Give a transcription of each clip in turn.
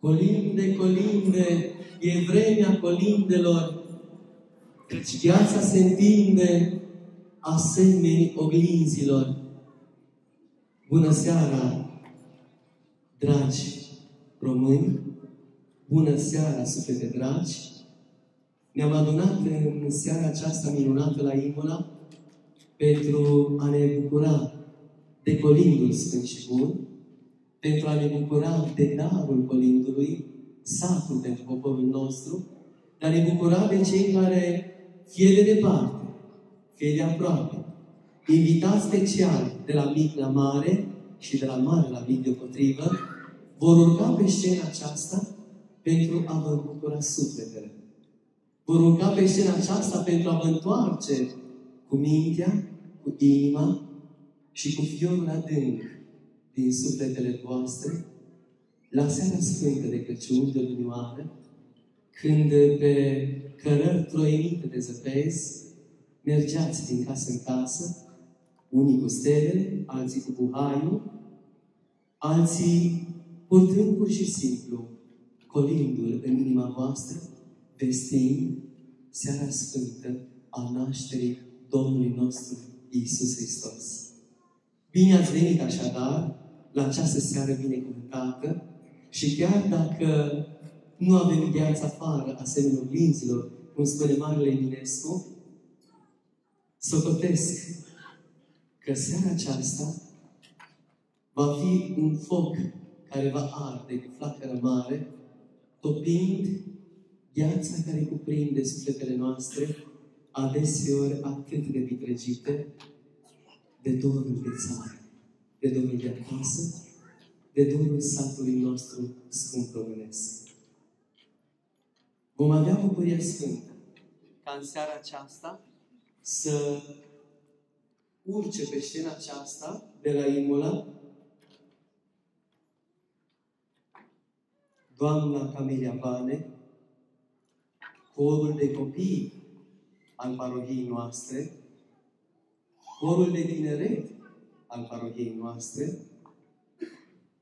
Colinde, colinde, e vremea colindelor, căci viața se întinde asemeni oglinzilor. Bună seara, dragi români! Bună seara, suflete dragi! Ne-am adunat în seara aceasta minunată la Imola pentru a ne bucura de colindul Sfânt și Bun, pentru a ne bucura de darul colindului, sacru pentru poporul nostru, dar ne bucura de cei care, fie de departe, fie de aproape, invitați special de la mic la mare și de la mare la mic deopotrivă, vor urca pe scena aceasta pentru a vă bucura sufletele. Vor urca pe scena aceasta pentru a vă întoarce cu mintea, cu inima și cu fiorul adânc din sufletele voastre la seara sfântă de Crăciun de lunioară, când pe cărări troienite de zăpezi mergeați din casă în casă, unii cu stele, alții cu buhaiul, alții purtând pur și simplu colindul în inima voastră, vestind seara sfântă a nașterii Domnului nostru Iisus Hristos. Bine ați venit așadar la această seară binecuvântată și chiar dacă nu avem viața afară asemenea oglinzilor, cum spune Marele Eminescu, socotesc că seara aceasta va fi un foc care va arde cu flacără mare, topind viața care cuprinde sufletele noastre, adeseori atât de vitregite, de dorul de țară, de dorul de acasă, de dorul satului nostru scump românesc. Vom avea bucuria sfântă ca în seara aceasta să urce pe scena aceasta de la Imola doamna Camelia Bane, corul de copii al parohiei noastre, corul de tineret al parohiei noastre,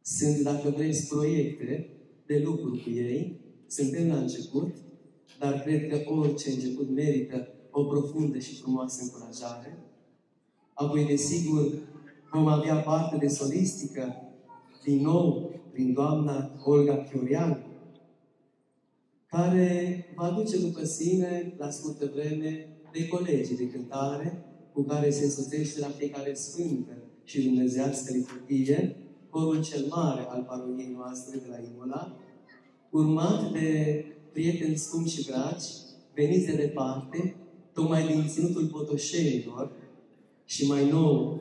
sunt, dacă vreți, proiecte de lucru cu ei, suntem la început, dar cred că orice început merită o profundă și frumoasă încurajare. Apoi, desigur, vom avea parte de solistică, din nou, prin doamna Olga Chiorian, care va duce după sine, la scurtă vreme, de colegii de cântare, cu care se însoțește la fiecare sfântă și dumnezească liturghie, corul cel mare al parohiei noastre de la Imola, urmat de prieteni scumpi și dragi, veniți de departe, tocmai din ținutul Botoșenilor și mai nou,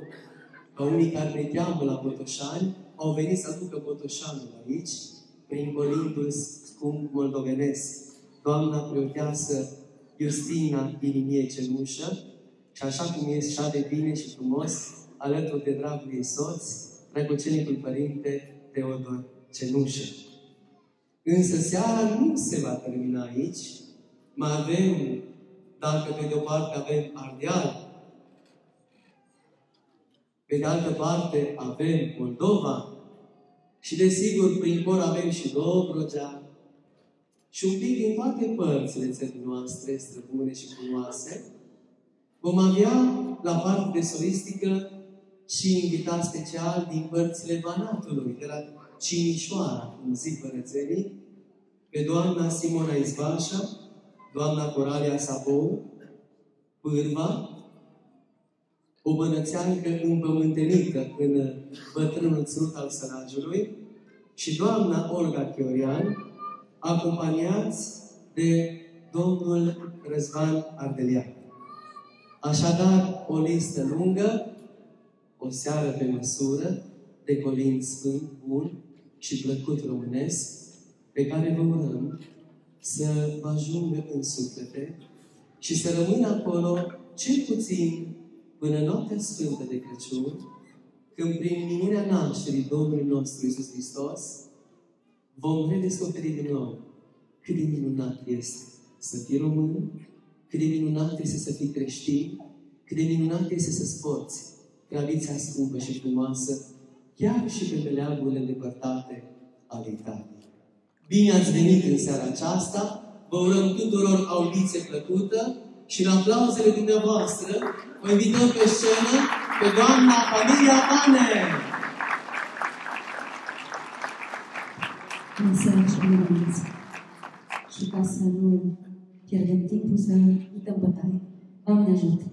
ca unii care ne cheamă la Botoșani, au venit să aducă Botoșanul aici, prin colindul scump moldovenesc, doamna preoteasă Justina Inimie Cenușă, și așa cum e așa de bine și frumos, alături de dragul ei soț, drăgocenicul Părinte Teodor Cenușă. Însă seara nu se va termina aici. Mai avem, dacă pe de o parte avem Ardeal, pe de altă parte avem Moldova și desigur prin cor avem și Dobrogea și un pic din toate părțile țării noastre, străbune și frumoase, vom avea la parte de solistică și invitat special din părțile Banatului, de la Cinișoara, în zi Părățenii, pe doamna Simona Izbașa, doamna Coralia Sabou, Pârva, o bănățeancă împământenită în bătrânul ținut al săragiului, și doamna Olga Chiorian, acompaniați de domnul Răzvan Ardelian. Așadar, o listă lungă, o seară pe măsură, de colind sfânt, bun și plăcut românesc, pe care vă urăm să vă ajungă în suflete și să rămână acolo cel puțin până noaptea sfântă de Crăciun, când prin minunea nașterii Domnului nostru Isus Hristos, vom redescoperi din nou cât de minunat este să fii român, cât de minunat este să fii creștin, cât de minunat este să sporți tradiția scumpă și frumoasă, chiar și pe meleagurile îndepărtate ale Italiei. Bine ați venit în seara aceasta. Vă urăm tuturor audiție plăcută și în aplauzele dumneavoastră o invităm pe scenă pe doamna Familia Pane. Bună seara și bine veniți! Și ca să nu pierdem timpul, să îi dăm bătaie. Doamne ajută!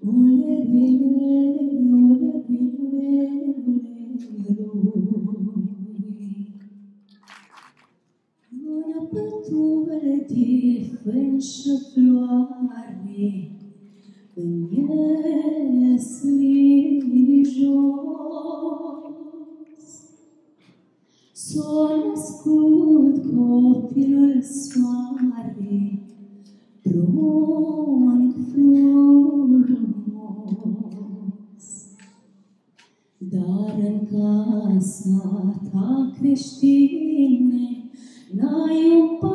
Una pătură de fân și floare Îmi ies jos S-a născut copilul soare Prunc frumos Dar în casa ta creștine N-ai un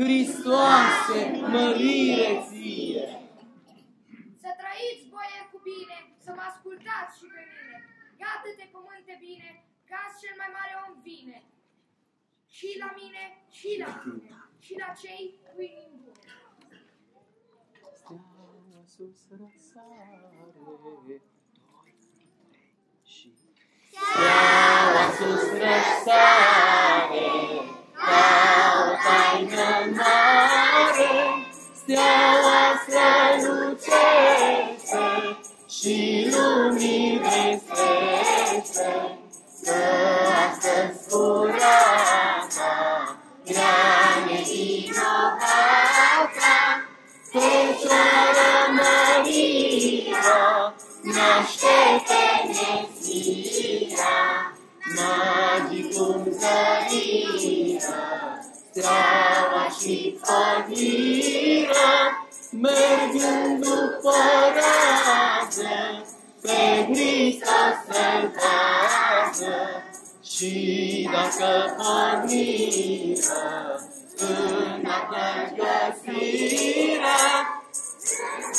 Hristoase, mărire ție! Să trăiți, boieri, cu bine, să mă ascultați și pe mine. Iată-te pământe bine, ca cel mai mare om vine. Și la mine, și la tine, și la cei cu inimi bune. Steaua sus răsare, și Steaua sus răsare, ca o taină mare, Steaua strălucește și lumii vestește, Că astăzi curata, grea nevinovata, Fecioară Maria, naște-te Mesia, magicum zărirea, steaua și pornirea, mergând după rază, pe Hristos să-L și dacă pornirea, îndată găsirea,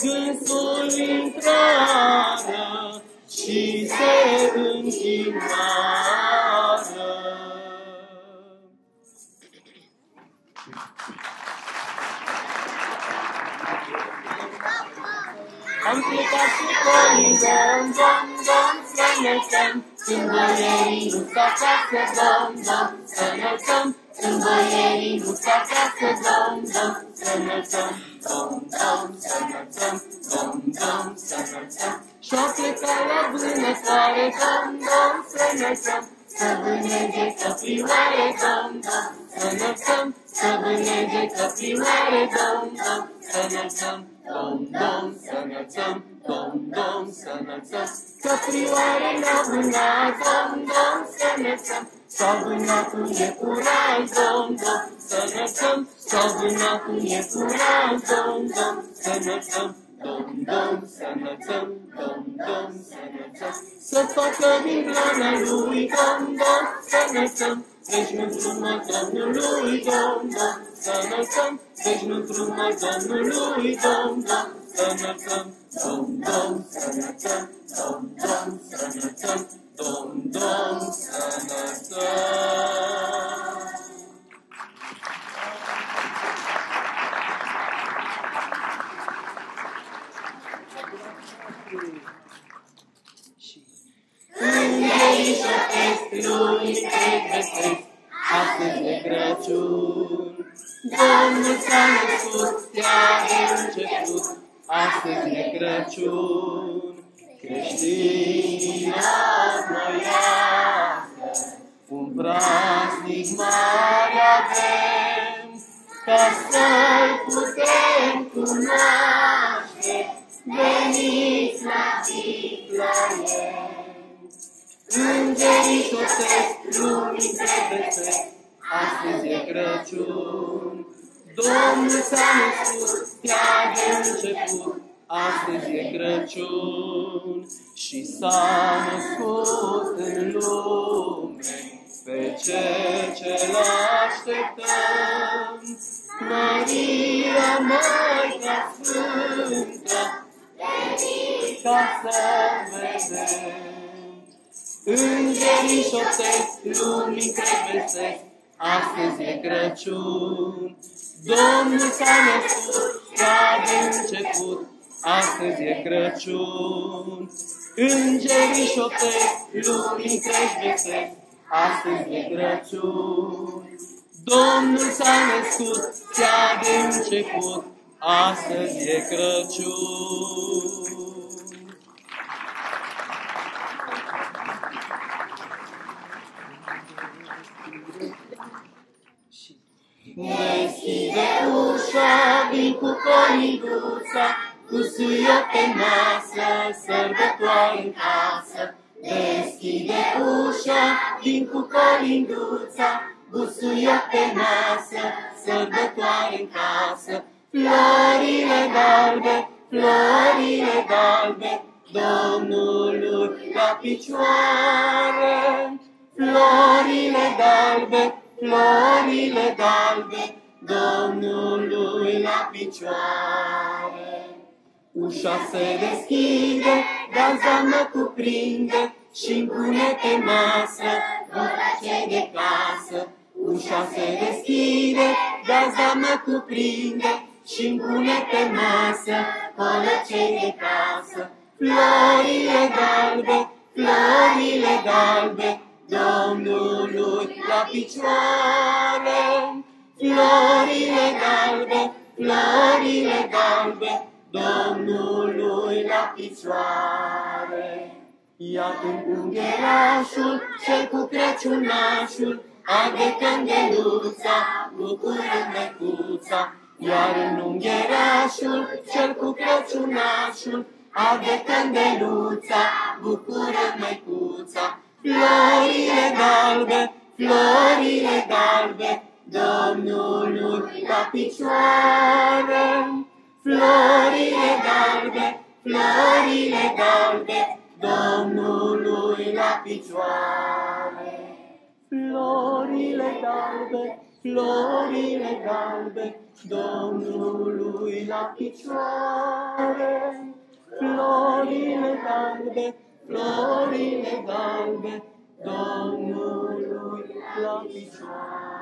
Gânsul intrară și se închinară. Am plecat și colindăm, dom, dom, să înălțăm, Când boierii nu s acasă, dom, dom, să înălțăm, Când boierii nu s acasă, dom, dom, să înălțăm, Dom, dom, să înălțăm, dom, dom, să înălțăm. Și-o plecat la vânătoare, dom, dom, să înălțăm, Să vânege căprioare, dom, dom, să înălțăm, Să vânege căprioare, dom, dom, să înălțăm, Dom, dom, să înălțăm, dom, dom, să înălțăm, Căprioare la vânat, dom, dom, să înălțăm, S-a vânat un iepuraș, dom, dom, să înălțăm, S-a vânat un iepuraș, dom, dom, să înălțăm, Dom, dom, să înălțăm, dom, dom, să înălțăm, Să facă milioana lui, dom, dom, să înălțăm, Veșnic frumos Domnului, dom, dom, să înălțăm, Veșnic frumos Domnului, dom, dom, să înălțăm, dom, dom, să înălțăm, dom, dom, să înălțăm, dom, dom, să înălțăm. Îngerii șoptesc, lumii se găsesc, astăzi de Crăciun. Domnul s-a născut, stea de început, astăzi de Crăciun. Creștinii noiască, un praznic mare avem, ca să-L putem cunoaște, veniți la Betleem. Îngerii șoptesc, lumii se vesesc, astăzi e Crăciun. Domnul s-a născut, chiar de început, astăzi e Crăciun. Și s-a născut în lume, pe cel ce-l așteptăm. Maria, Maica Sfântă, ca să vedem. Îngerii șoptesc, lumii se vesesc, astăzi e Crăciun. Domnul s-a născut, ca de început, astăzi e Crăciun. Îngerii șoptesc, lumii întregi vesesc, astăzi e Crăciun. Domnul s-a născut, ți-a de început, astăzi e Crăciun. Deschide ușa, vin cu colinduța, cu suio pe masă, sărbătoare în casă. Deschide ușa, vin cu colinduța, busuio pe masă, sărbătoare în casă. Florile galbe, florile galbe, Domnului la picioare. Florile galbe, florile galbe, Domnului la picioare. Ușa se deschide, gaza mă cuprinde și pune pe masă ce de casă. Ușa se deschide, gaza mă cuprinde și pune pe masă ce de casă. Florile galbe, florile galbe, Domnului la picioare, florile galbe, florile galbe, Domnului la picioare. Iată ungherașul, cel cu Crăciunașul, Ade candeluța, bucură măcuța, Iar în ungherașul, cel cu Crăciunașul, Ade candeluța, bucură măcuța, Florile galbe, florile galbe, Domnului la picioare. Florile galbe, florile galbe, Domnului la picioare. Florile galbe, florile galbe, Domnului la picioare. Florile galbe, florile galbe, Domnului la picioare.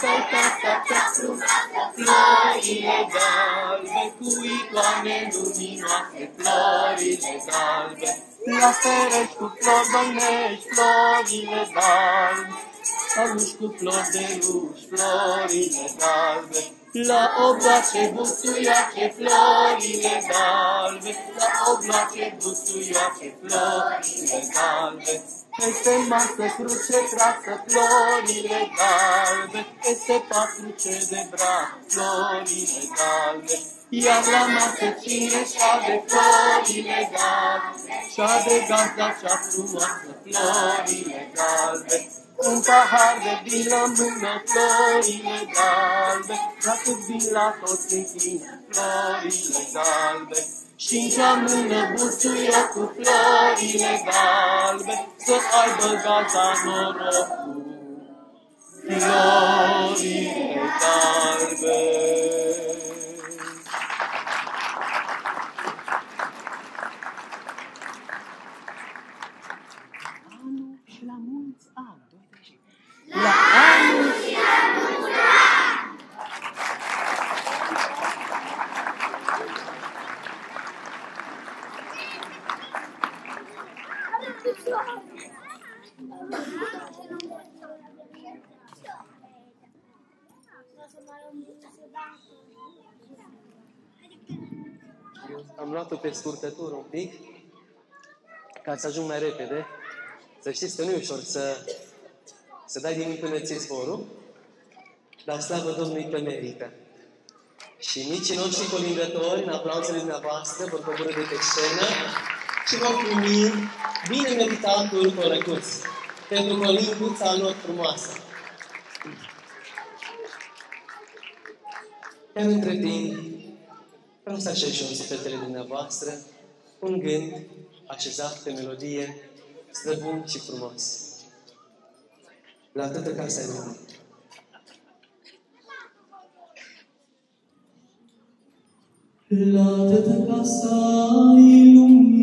Asta e casa cea frumoasă, florile galbe, cu icoane luminoase, florile galbe. La ferești cu flori bănești, florile galbe, aluși cu flori de ruși, florile galbe. La oblace busuioace florile galbe, la oblace busuioace florile galbe. Peste masă cruce trasă florile galbe, peste patruce de braț florile galbe. Iar la masă cine șade florile galbe, șade gazda cea frumoasă florile galbe. Un pahar de vin la mână, florile galbe, Dacă vin la toți în tine, florile galbe. Și în cea mână buțuia cu florile galbe, Să aibă gata norocul, florile galbe. La anul și la mulți ani! Am luat-o pe scurtătură un pic, ca să ajung mai repede. Să știți că nu e ușor să să dai din până ți zborul, dar slavă Domnului că merită. Și micii noștri colindători, în aplauzele dumneavoastră, vor coboră de pe scenă și vor primi bine meritatul corăcuț pentru colinduța lor frumoasă. Iar între timp, Vreau să așez și în sufletele dumneavoastră un gând așezat pe melodie străbun și frumos. La toată casa mea. La toată casa iluminată,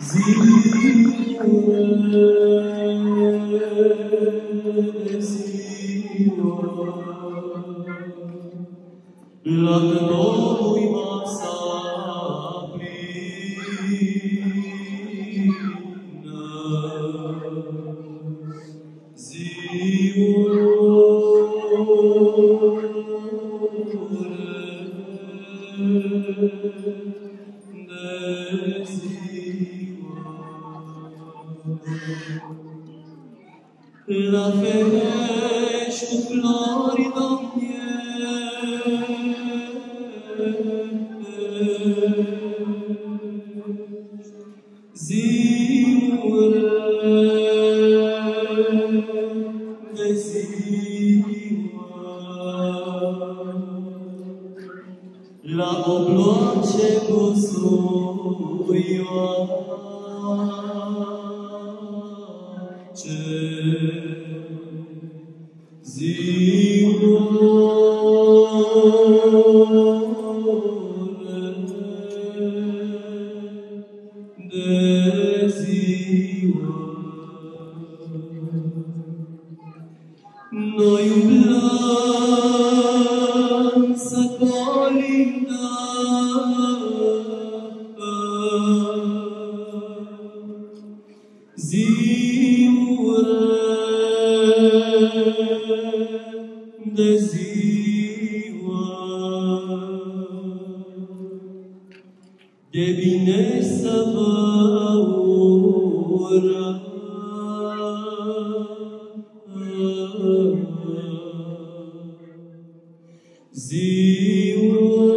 ziua Ad novui mas aprinam Ziore de Zion La fece flori d'ogni See.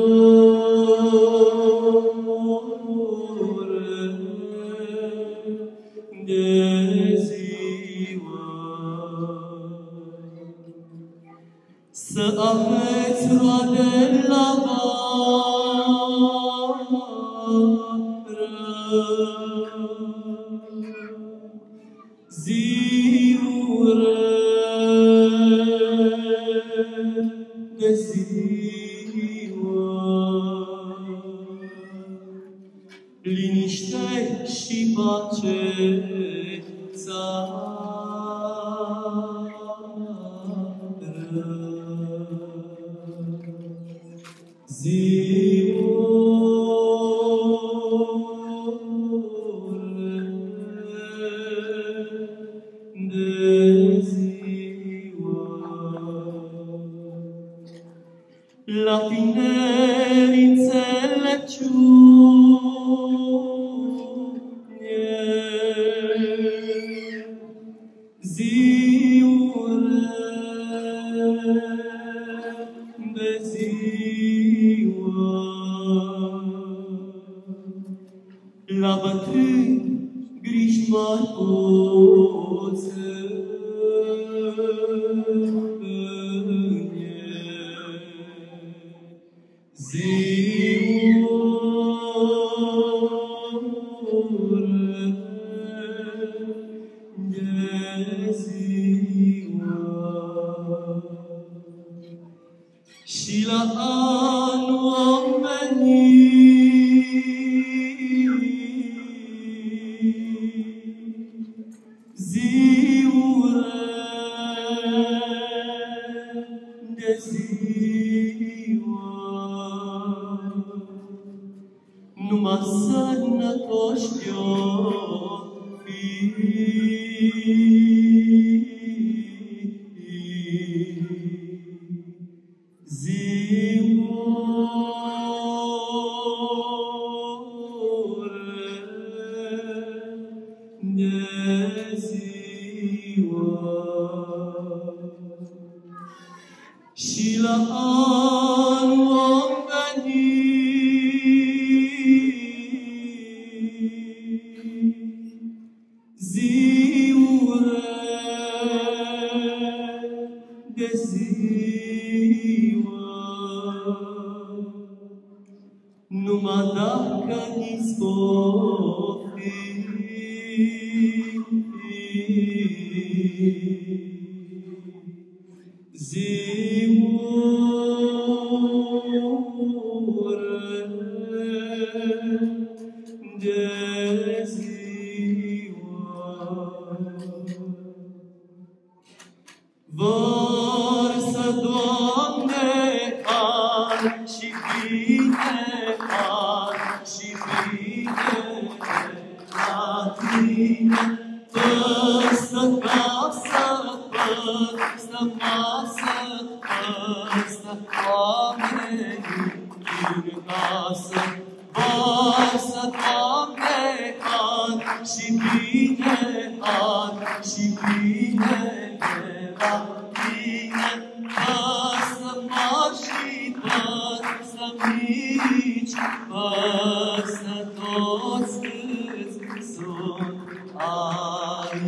Mici, păsă toți câți sunt aici.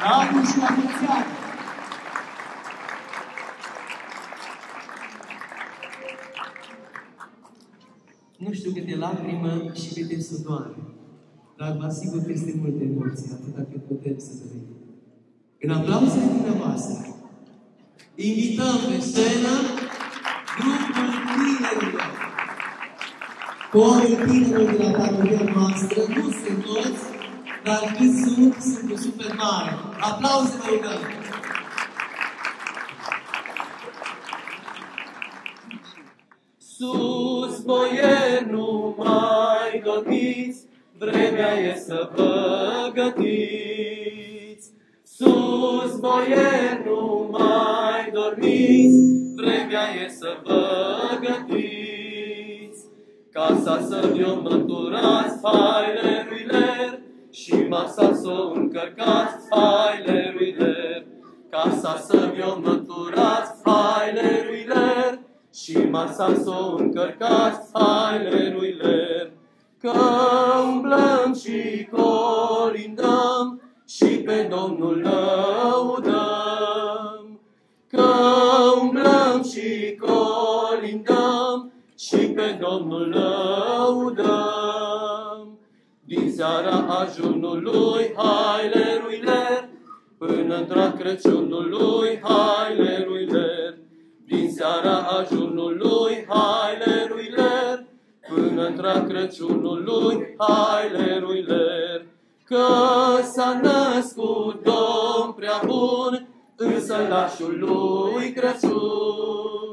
Bravo și la mulți ani! Nu știu câte lacrimă și câte sudoare, dar vă asigur că este multe emoții, atâta cât putem să trăim. În aplauzele dumneavoastră, invităm pe scenă grupul tinerilor. Corul tinerilor de la parohia noastră, nu sunt toți, dar cât sunt, sunt super mari. Aplauze vă rugăm! Sus, boieri, nu mai dormiți, vremea e să vă gătiți. Sus, boieri, nu mai dormiți, vremea e să vă gătiți. Casa să vi-o măturați, haileruiler, și masa să o încărcați, haileruiler. Casa să vi-o măturați, haileruiler, și masa să o încărcați, haileruiler. Că umblăm și colindăm și pe Domnul lăudăm. Și pe Domnul lăudăm. Din seara ajunului, haileruiler, până într-a Crăciunului, haileruiler. Din seara ajunului, haileruiler, până într-a Crăciunului, haileruiler. Că s-a născut Domn prea bun în sălașul lui Crăciun.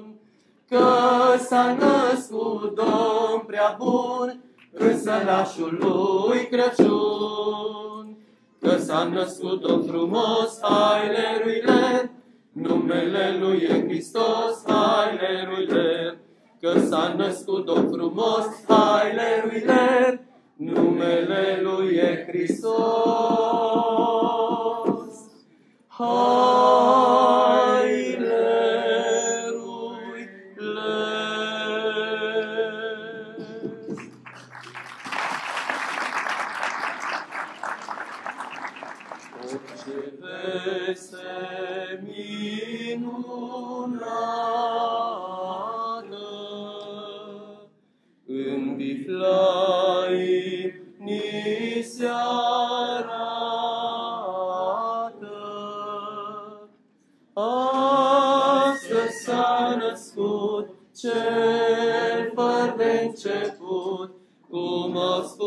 Că s-a născut Domn prea bun în sălașul lui Crăciun. Că s-a născut Domn frumos, haileruiler, numele lui e Hristos, haileruiler. Că s-a născut Domn frumos, haileruiler, numele lui e Hristos. Haileruiler.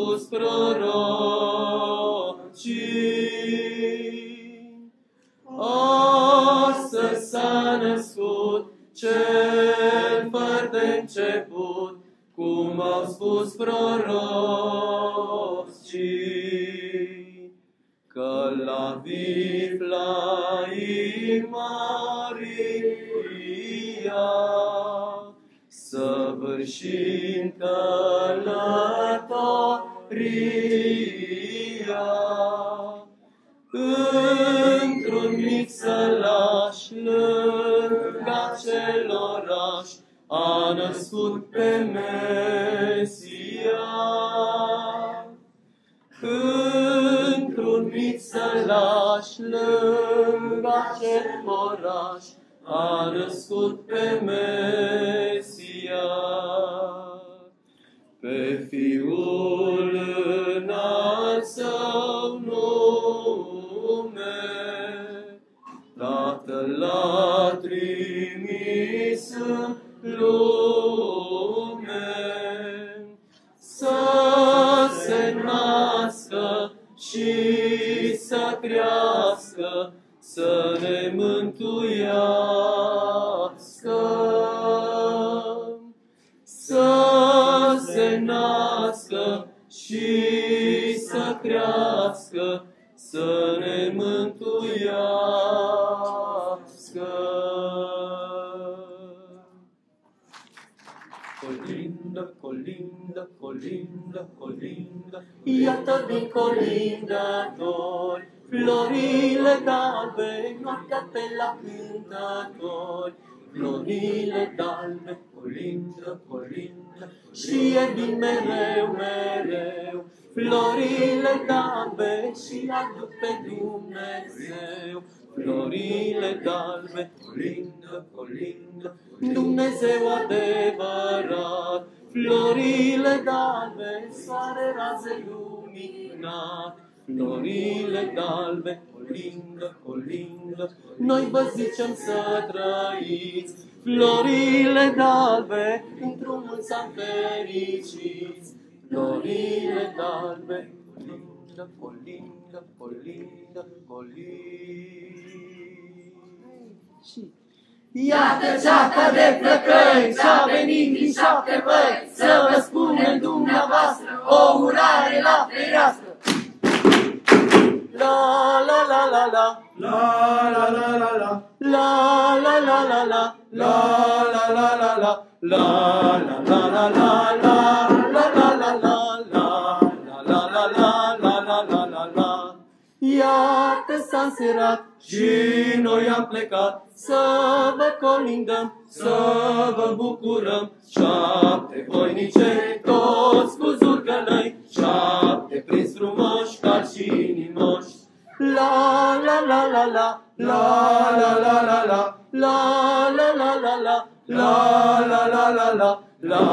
Au spus prorocii. Astăzi s-a născut cel fără de început, cum au spus prorocii. Că la Biflaim Maria, săvârșind călătoria, într-un mic sălaș lângă acel oraș, a născut pe Mesia. Într-un mic sălaș lângă acel oraș, a născut pe Mesia. Colindători, florile dalbe, noaptea pe la cântători. Florile dalbe, colindă, colindă, și e din mereu, mereu. Florile dalbe și aduc pe Dumnezeu. Florile dalbe, colindă, colindă, Dumnezeu adevărat. Florile dalbe, soare raze luminat. Florile dalbe, colindă, colindă, noi vă zicem să trăiți. Florile dalbe, într-un mult s fericiți. Florile dalbe, colindă, colindă, colindă, colindă. Iată ceata de flăcăi ce-a venit din șapte băi Să vă spunem dumneavoastră o urare la fereastră La la la la la La la la la la La la la la la La la la la la La la la la la La la la Iată s-a înserat și noi am plecat să vă colindăm, să vă bucurăm. Șapte voinice, toți cu zurgălăi, șapte prins frumoși, ca și inimoși. La la la la la, la la la la la, la la la la la, la la la la la, la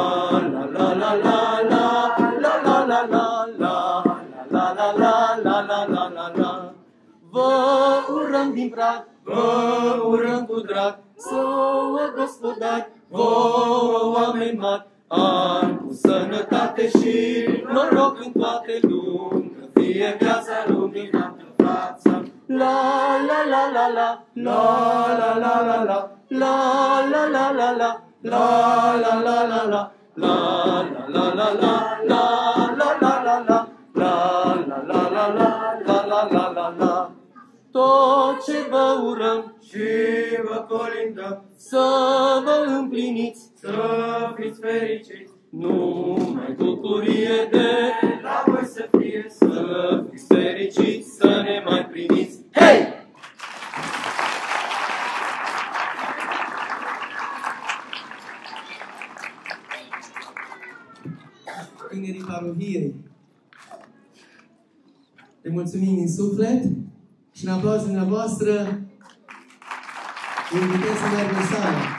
la la la la, la luăm din prag, vă urăm cu drag, Său gospodari, vouă oameni mari, an cu sănătate și noroc în toate lumi, fie viața luminată în fața. La la la la la, la la la la la, la la la la la, la la la la la, la la la la la, la la la la la, la la la la la, la la la la la. Tot ce vă urăm. Și vă colindăm, să vă împliniți. Să fiți fericiți, numai bucurie de la voi să fie. Să să fiți fericiți, să ne mai primiți. Hei! Tinerii parohiei, le mulțumim din suflet și în aplauze dumneavoastră îi invităm să meargă în sală.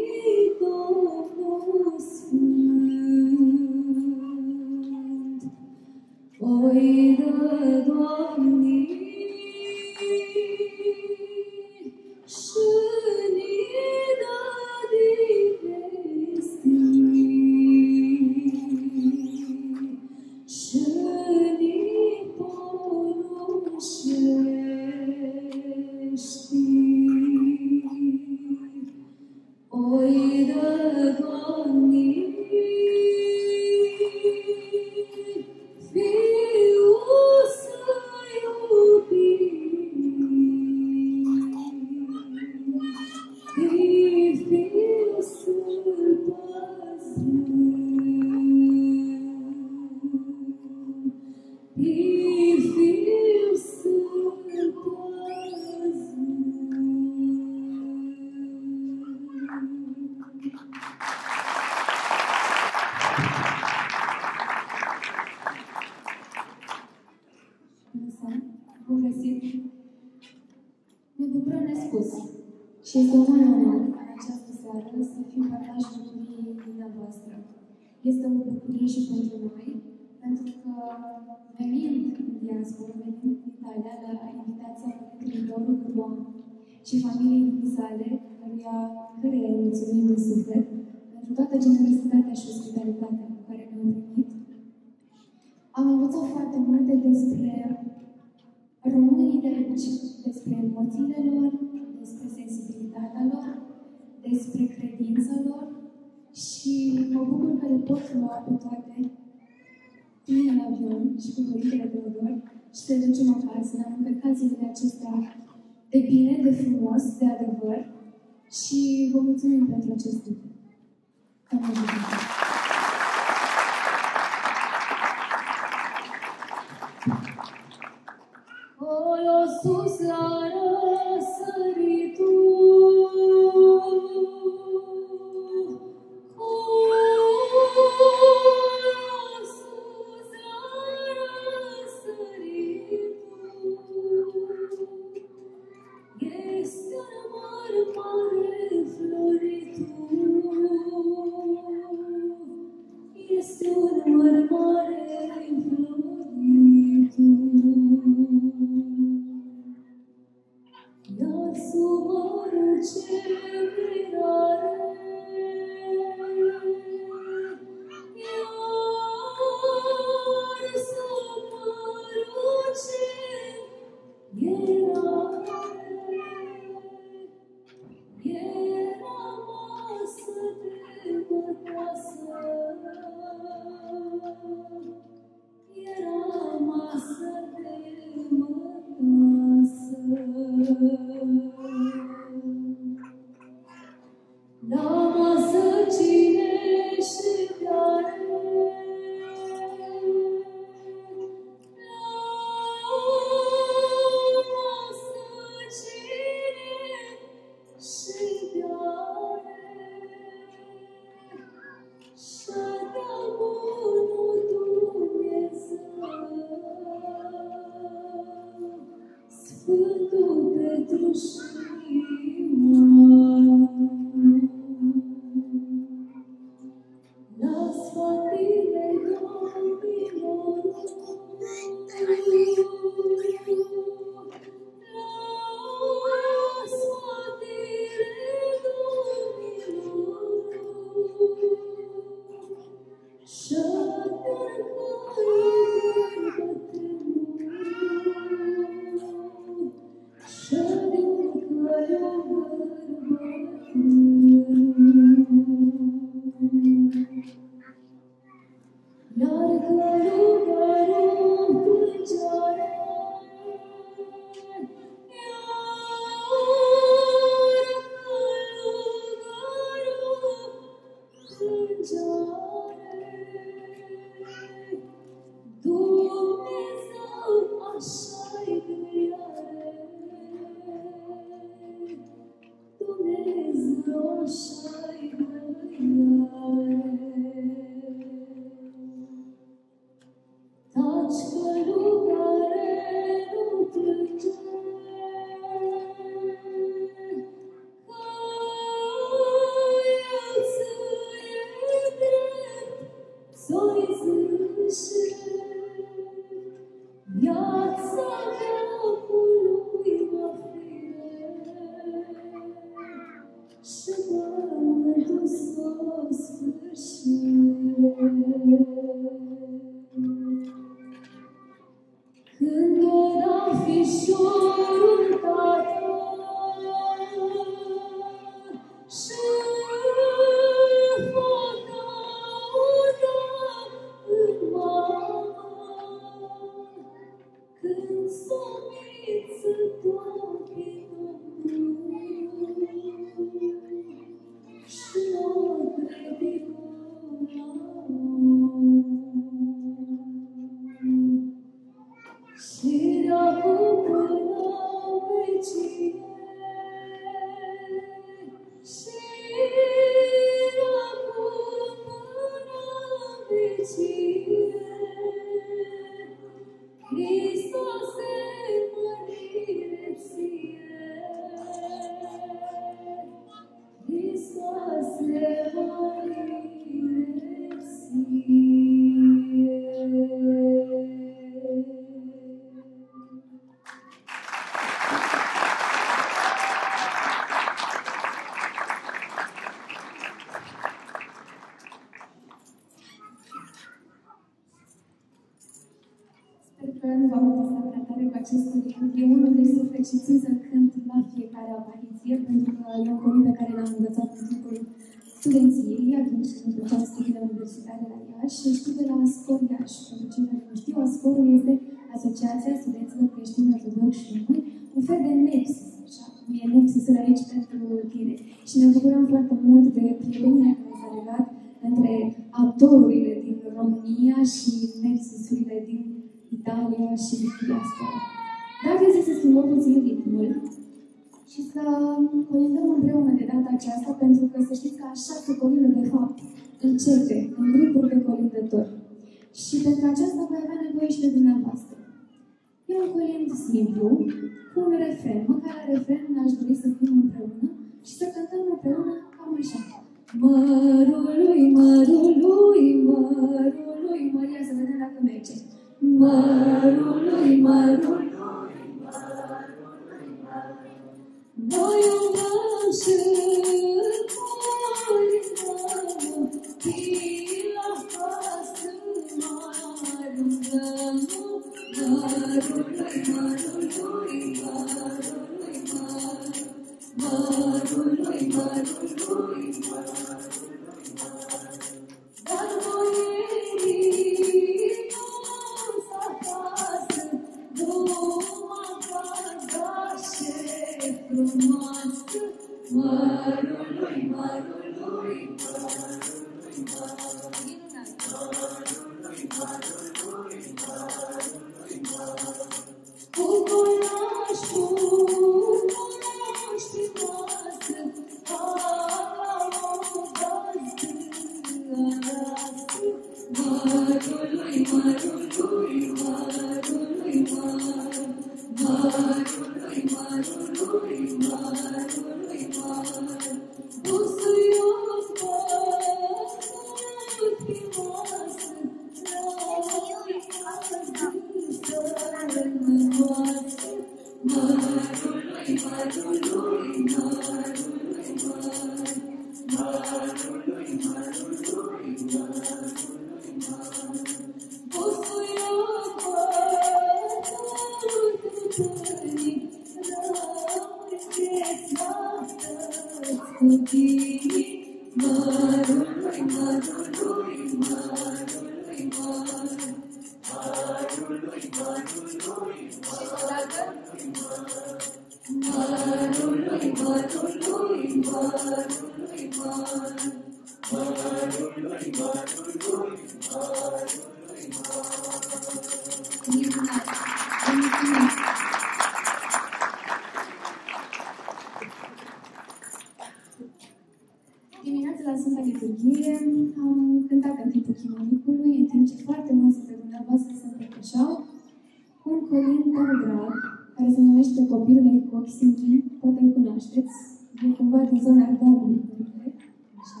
așa.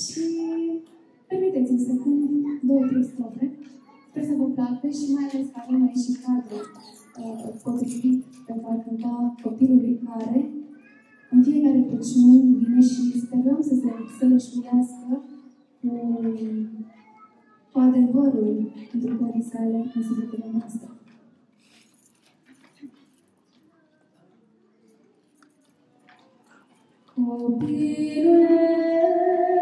Și permiteți-mi să pun două, trei strofe. Sper să vă placă și mai ales că avem aici și cadru uh, potrivit pentru a cânta copilului care în fiecare Crăciun vine și sperăm să se sălășuiască cu, cu adevărul într-o sale în sufletele noastre. Oh, beautiful.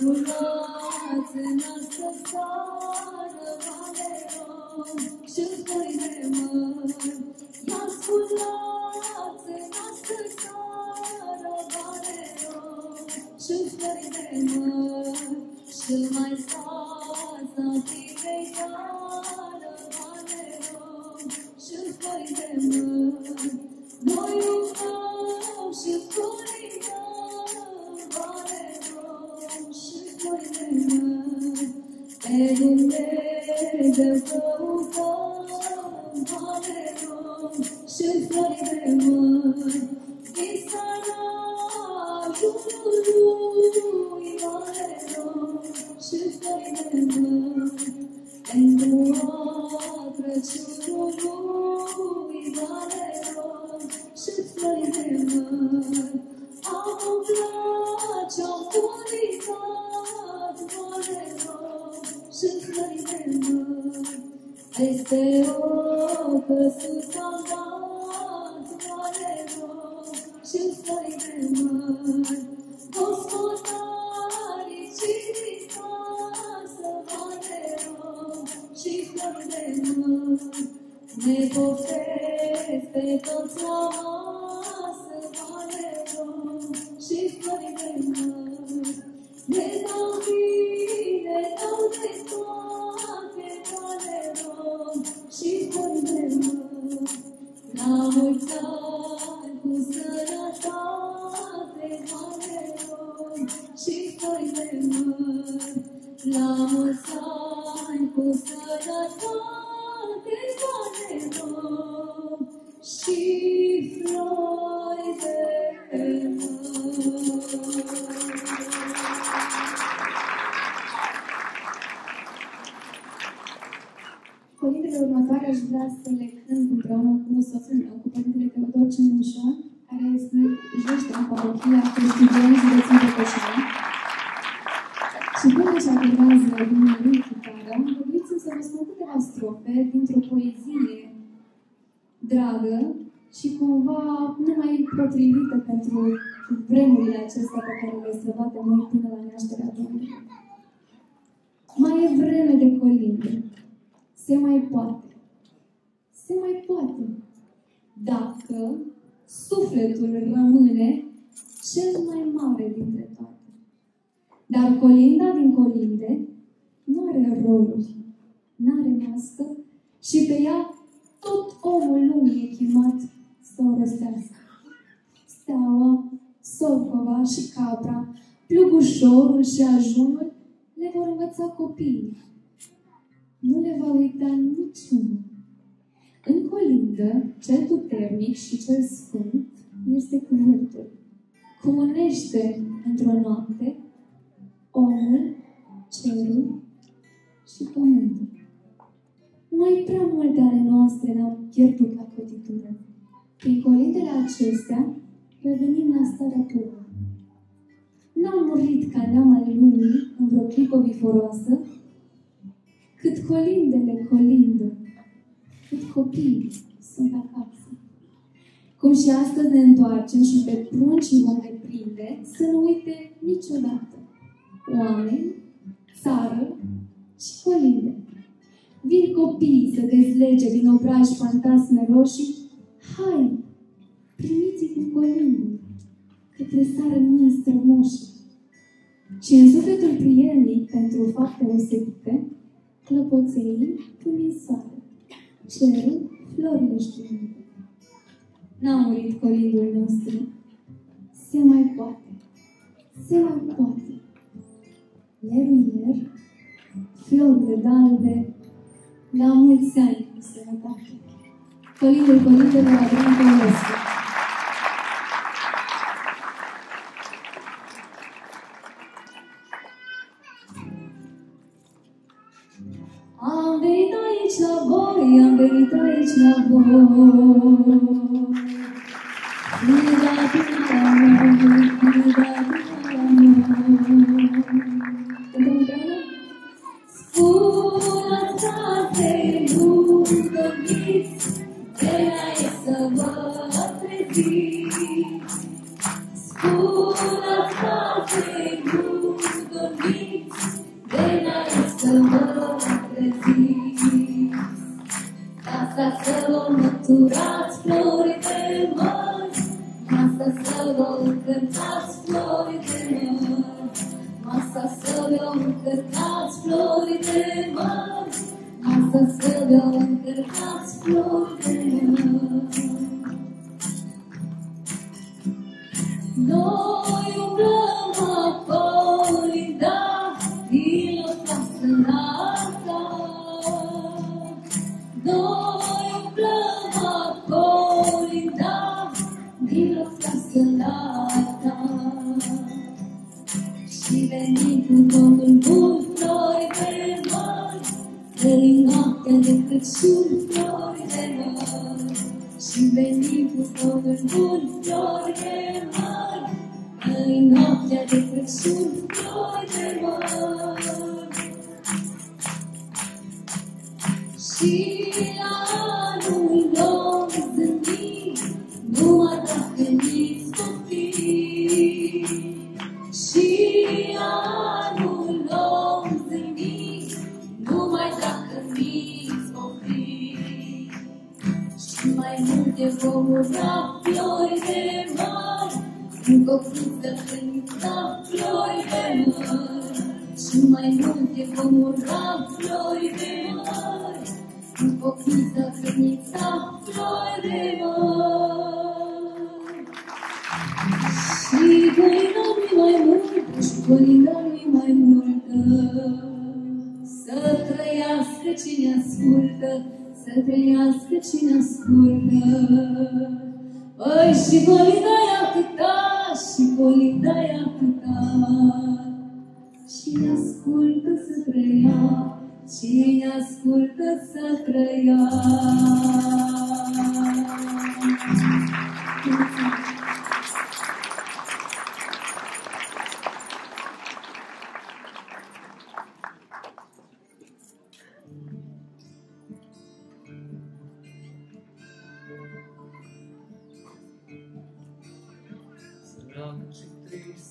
Ia scunați în astă seară, vale ne poftesc pe toți la masă, vale roșu foarte mări, ne dau bine, dau de toate, vale roșu foarte mări, la mulți ani cu sănătate, vale roșu foarte mări, la mulți ani cu sănătate, și flori de Colindele următoare aș vrea să le cânt împreună cu soțul meu, cu Părintele Teodor Cenușă, care slujește în parohia Cristian Județul Bătășani. Și până ce acordează dumnealui chitară, îngăduiți-mi să vă spun câteva strofe dintr-o poezie dragă și cumva numai potrivită pentru vremurile acestea pe care le străbatem noi până la nașterea Domnului. Mai e vreme de colinde. Se mai poate. Se mai poate. Dacă sufletul rămâne cel mai mare dintre toate. Dar colinda din colinde nu are roluri, nu are mască și pe ea tot omul lumii e chemat să o răstească. Steaua, sorcova și capra, plugușorul și ajunul le vor învăța copiii. Nu le va uita niciunul. În colindă, cel puternic și cel sfânt este cuvântul. Cum unește într-o noapte omul, cerul și pământul. Noi prea multe ale noastre ne-au pierdut la cotitură. Prin colindele acestea revenim la starea pură. murit ca neam al lumii în vreo clipă biforoasă, cât colindele colindă, cât copiii sunt acasă. Cum și astăzi ne întoarcem și pe pruncii vom prinde, să nu uite niciodată. Oameni, țară și colinde. Vin copii să dezlege din obraji fantasme roșii. Hai, primiți-i cu colinde, că tresară mii strămoși. Și în sufletul prielnic pentru fapte osebite, clopoței pun în soare, cerul florile știute. N-a murit colindul nostru, se mai poate, se mai poate. Leruier, flori de dalbe, la mulți ani cu sănătate. Colindul colindelor Adrian Colescu. Am venit aici la voi, am venit aici la voi.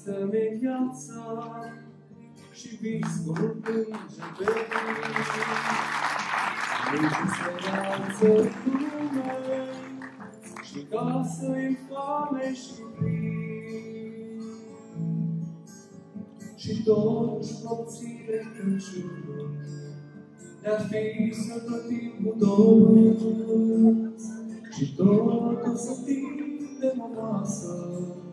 Tristă mi viața și viscul plânge pe mine. Nu speranță lume și casă infame și plin. Și totuși nopțile Crăciun ne-ar fi să plătim cu Domnul și totul să tindem o masă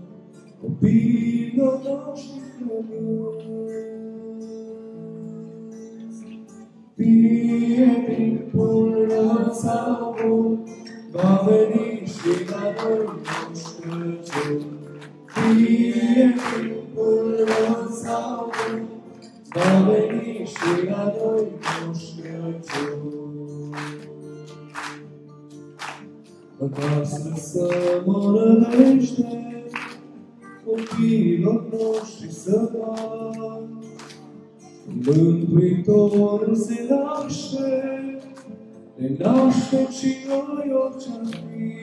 copiilor noștri frămânți. Fie timpul rău sau bun, va veni și la noi Moș Crăciun. Fie timpul rău sau bun, va veni și la noi Moș Crăciun. Acasă să mă rănește, cu fiilor noștri să dai. Mântuitorul se naște, ne naște și noi orice-ar fi.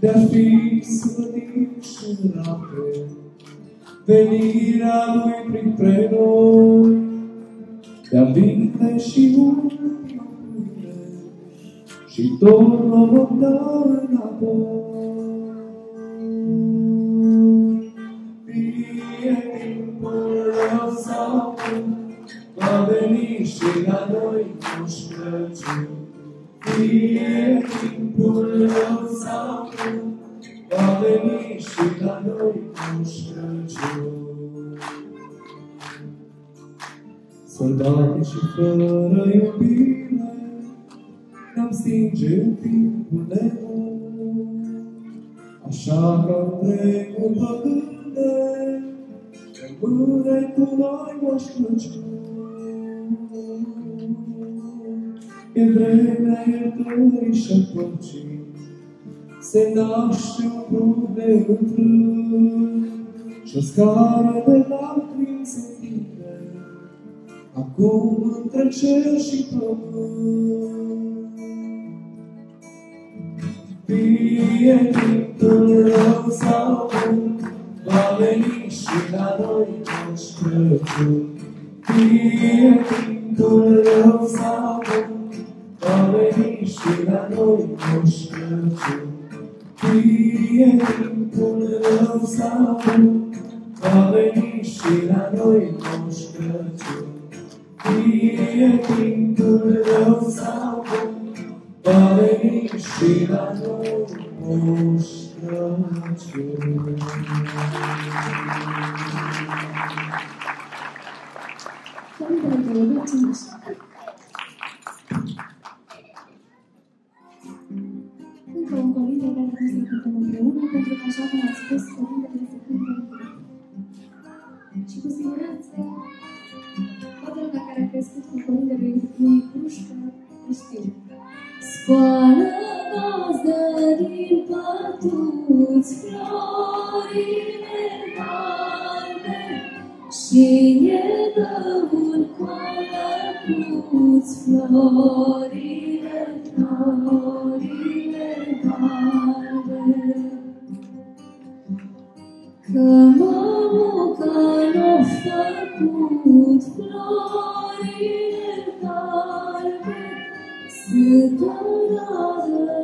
De-a fi slădim și rape, venirea Lui printre noi, de-a vinde și umple și tot mă vom da înapoi. Sau bun, va veni și la noi Moș Crăciun. Fie timpul rău sau bun, va veni și la noi Moș Crăciun. Sărbate și fără iubire, ne-am stinge în timpul nebun. Așa că întregul păgânde, rămâne cu noi Moș Crăciun. E vremea iertării și a păcii, se naște un grup de întrâni și o scară de lacrimi se întinde, acum între cer și pământ. Fie timpul rău sau bun, va veni și la noi Moș Crăciun. Fie timpul rău sau bun, va veni și la noi Moș Crăciun. Fie timpul rău sau bun, va veni și la noi Moș Crăciun. Fie timpul rău sau bun, va veni și la noi Moș Crăciun. Părintele Teodor Cimaș. Încă un părinte care trebuie să cântăm împreună, pentru că așa cum ați spus, părintele se cântă împreună. Și cu siguranță, toată lumea care a crescut cu părintele lui Crușcă, îl știu. Scoală gazdă din pătuți florile galbe și ne dă un colăcuț florile, florile galbe. Că mamuca n-a făcut florile galbe, să dorară nu am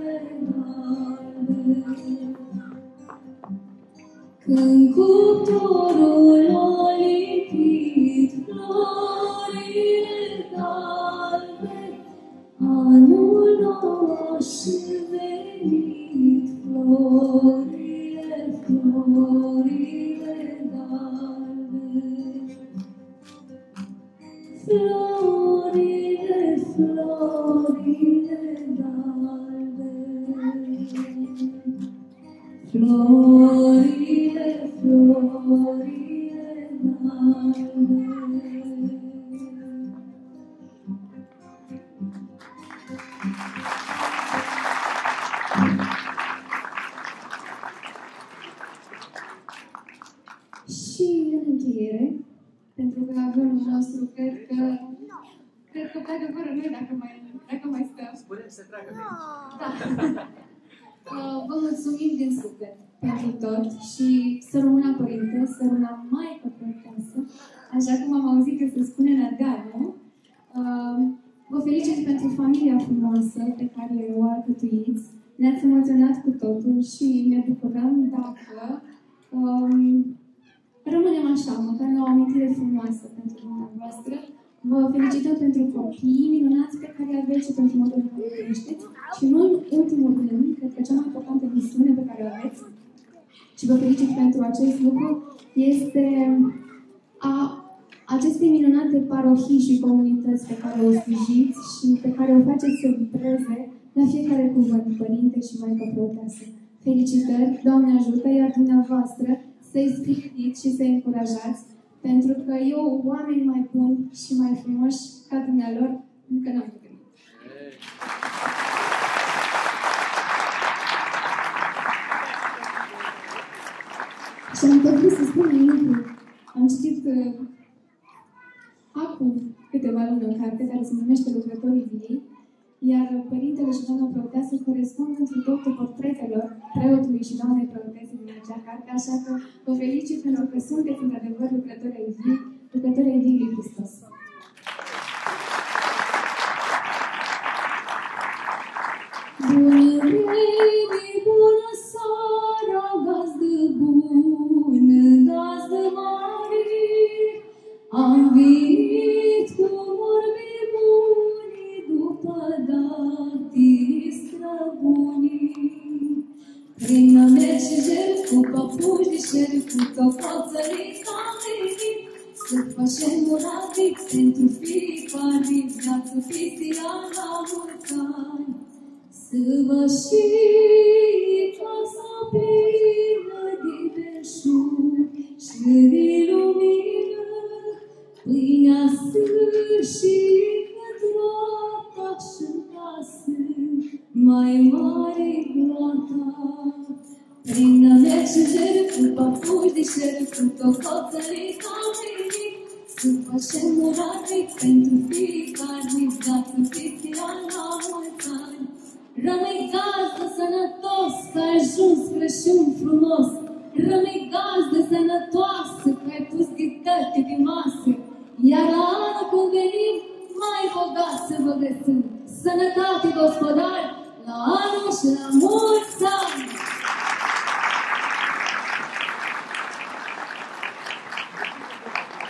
Când și venit florile, florile albe. Florile, florile albe. Florile, florile albe. Și în încheiere, pentru că avionul nostru cred că cred că pleacă fără noi dacă mai, dacă mai stăm. Spune să treacă de aici. Da. Uh, Vă mulțumim din suflet pentru tot și să rămână părinte, să rămână maică părintesă, așa cum am auzit că se spune în Ardeanu. Uh, Vă felicit pentru familia frumoasă pe care o alcătuiți. Ne-ați emoționat cu totul și ne bucurăm dacă um, rămânem așa, măcar la o amintire frumoasă pentru dumneavoastră. Vă felicităm pentru copiii minunați pe care îi aveți și pentru modul în care îi creșteți. Și nu în ultimul rând, cred că cea mai importantă misiune pe care o aveți și vă felicit pentru acest lucru este acestei minunate parohii și comunități pe care o sprijiți și pe care o faceți să vibreze la fiecare cuvânt, Părinte și Maică Preoteasă. Felicitări, Doamne ajută, iar dumneavoastră să-i sprijiniți și să-i încurajați, pentru că eu, oameni mai buni și mai frumoși ca dumnealor, încă n-am Și am tot vrut să spun un lucru. Am citit uh, acum câteva luni o carte care se numește Lucrătorii Vii, iar Părintele și Doamna Preoteasă corespund într totul portretelor preotului și Doamnei Preotese din acea carte, așa că vă felicit pentru că sunteți într-adevăr lucrători ai vii, lucrători ai vii lui Hristos. Bună vreme, bună seara, gazdă bună, gazdă mare, am venit cu vorbe bune după datii străbunii. Prin a merge jer cu papuși de șer, cu topoțării cameni, să facem moravic pentru fiecare viață, fistia la mulți ani. Să vă și casa plină de belșug și de lumină, pâinea sfârșită toată și în casă, mai mare groata. Prin a merge cer cu papuși de șer, cu tocoțării cameni, să facem moravic pentru fiecare viață, fistia la mulți ani. Rămâi gazdă sănătos, că ai ajuns Crăciun frumos. Rămâi gazdă sănătoasă, că ai pus ghităte pe masă. Iar la anul când venim, mai bogat să vă găsim. Sănătate, gospodari, la anul și la mulți ani!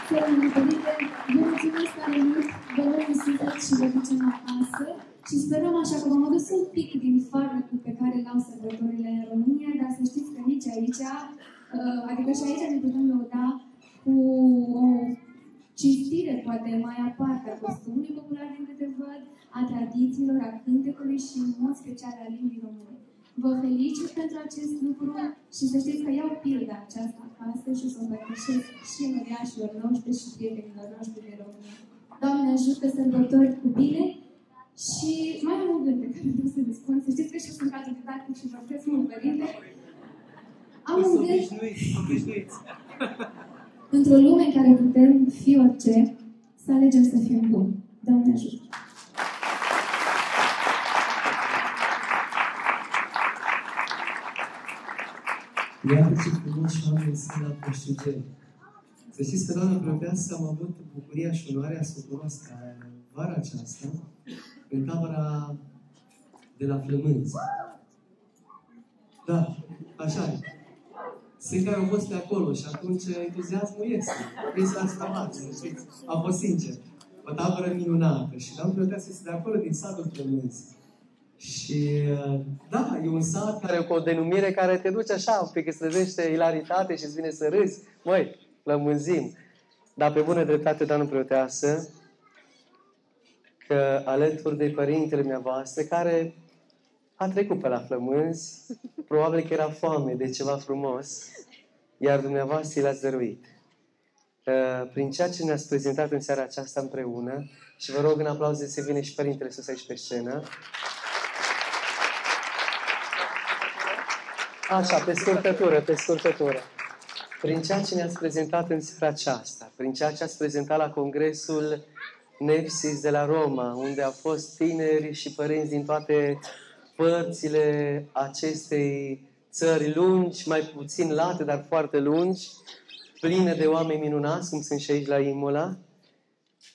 Domnule Părinte, vă mulțumesc tare mult, vă luăm suflet și vă ducem acasă și sperăm așa că v-am adus un pic din farmecul pe care l-au sărbătorile în România, dar să știți că nici aici, uh, adică și aici ne putem lăuda cu o cinstire poate mai aparte a costumului popular din câte văd, a tradițiilor, a cântecului și în mod special a limbii române. Vă felicit pentru acest lucru și să știți că iau pilda aceasta acasă și o să o împărtășesc și măriașilor noștri și prietenilor noștri din România. Doamne ajută sărbători cu bine și mai am un gând pe care vreau să-l spun. Să știți că și eu sunt cadru didactic și vă opresc mult, părinte. Am un gând Obișnuiți, obișnuiți. într-o lume în care putem fi orice, să alegem să fim buni. Doamne ajută! Iată ce frumoși oameni sunt la Coșugeni. Să știți că, doamna preoteasă, am avut bucuria și onoarea să o cunosc uh, vara aceasta în tabăra de la Flămânzi. Da, așa e. Sunt care au fost pe acolo și atunci entuziasmul este. Este la stravață, știți. Am fost sincer. O tabără minunată. Și doamna preoteasă este de acolo, din satul Flămânzi. Și uh, da, e un sat care cu o denumire care te duce așa, un pic îți trezește ilaritate și îți vine să râzi. Măi, lămânzim. Dar pe bună dreptate, doamnă preoteasă, că alături de părintele dumneavoastră, care a trecut pe la flămânzi, probabil că era foame de ceva frumos, iar dumneavoastră l-ați dăruit. Uh, Prin ceea ce ne-ați prezentat în seara aceasta împreună, și vă rog în aplauze să vină și părintele sus aici pe scenă, Așa, pe scurtătură, pe scurtătură. Prin ceea ce ne-ați prezentat în seara aceasta, prin ceea ce ați prezentat la Congresul Nepsis de la Roma, unde au fost tineri și părinți din toate părțile acestei țări lungi, mai puțin late, dar foarte lungi, pline de oameni minunați, cum sunt și aici la Imola,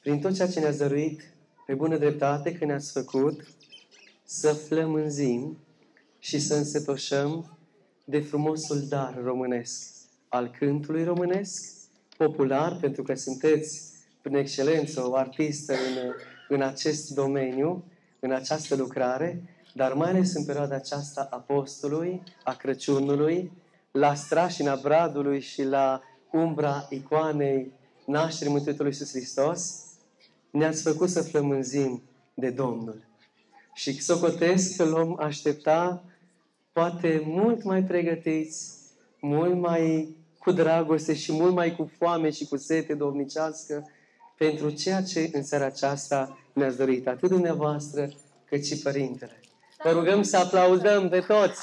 prin tot ceea ce ne-ați dăruit, pe bună dreptate, că ne-ați făcut să flămânzim și să însetoșăm de frumosul dar românesc, al cântului românesc, popular, pentru că sunteți, prin excelență, o artistă în, în acest domeniu, în această lucrare, dar mai ales în perioada aceasta a postului, a Crăciunului, la strașina bradului și la umbra icoanei nașterii Mântuitorului Iisus Hristos, ne-ați făcut să flămânzim de Domnul. Și socotesc că l-om aștepta poate mult mai pregătiți, mult mai cu dragoste și mult mai cu foame și cu sete domnicească pentru ceea ce în seara aceasta ne-ați dorit, atât dumneavoastră cât și Părintele. Vă rugăm să aplaudăm pe toți,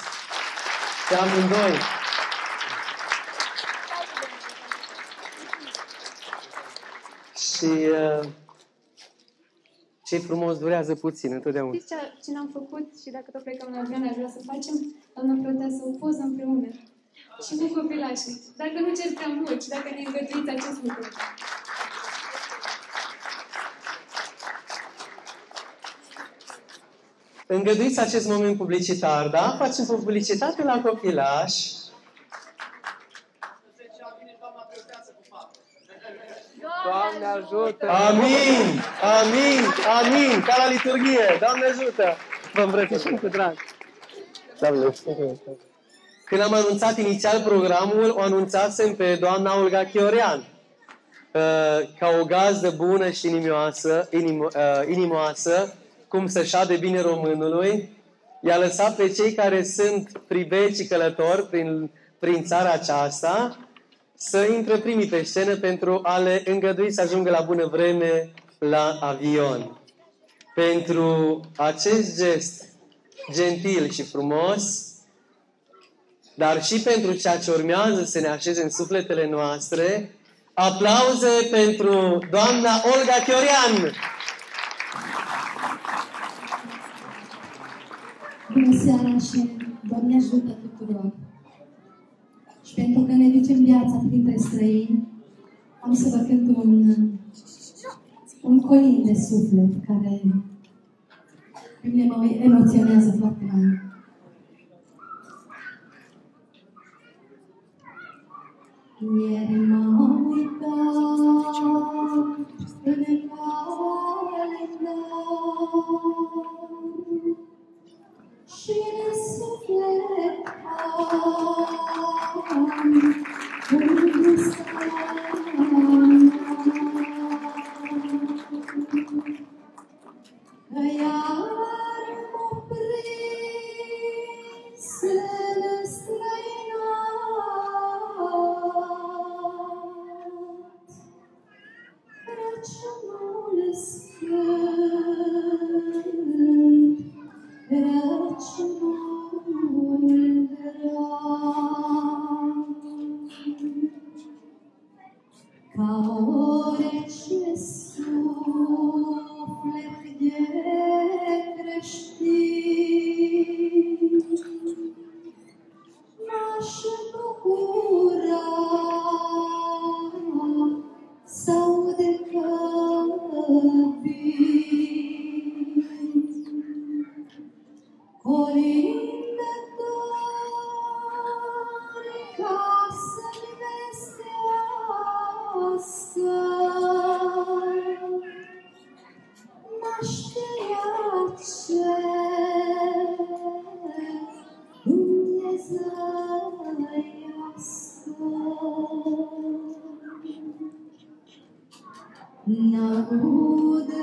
pe amândoi. Și uh, ce frumos durează puțin întotdeauna. Știți ce, ce n-am făcut și dacă tot plecăm la avion, aș vrea să facem, doamna Proteasă, o poză împreună. Și cu copilașii. Dacă nu cer prea mult și dacă ne îngăduiți acest lucru. Îngăduiți acest moment publicitar, da? Facem publicitate la copilaș. Doamne ajută! Amin! Amin! Amin! Ca la liturghie! Doamne ajută! Vă îmbrățișăm cu drag! Doamne ajută! Când am anunțat inițial programul, o anunțasem pe doamna Olga Chiorian uh, ca o gazdă bună și inimioasă, inimo, uh, inimoasă, cum să șade bine românului, i-a lăsat pe cei care sunt priveci și călători prin, prin țara aceasta să intre primii pe scenă pentru a le îngădui să ajungă la bună vreme la avion. Pentru acest gest gentil și frumos, dar și pentru ceea ce urmează să ne așeze în sufletele noastre, aplauze pentru doamna Olga Chiorian! Bună seara și Doamne ajută tuturor! Și pentru că ne ducem viața printre străini, am să vă cânt un, un colin de suflet care pe mine mă emoționează foarte mult. Ieri m-am uitat în calendar și Crăciunul நகூது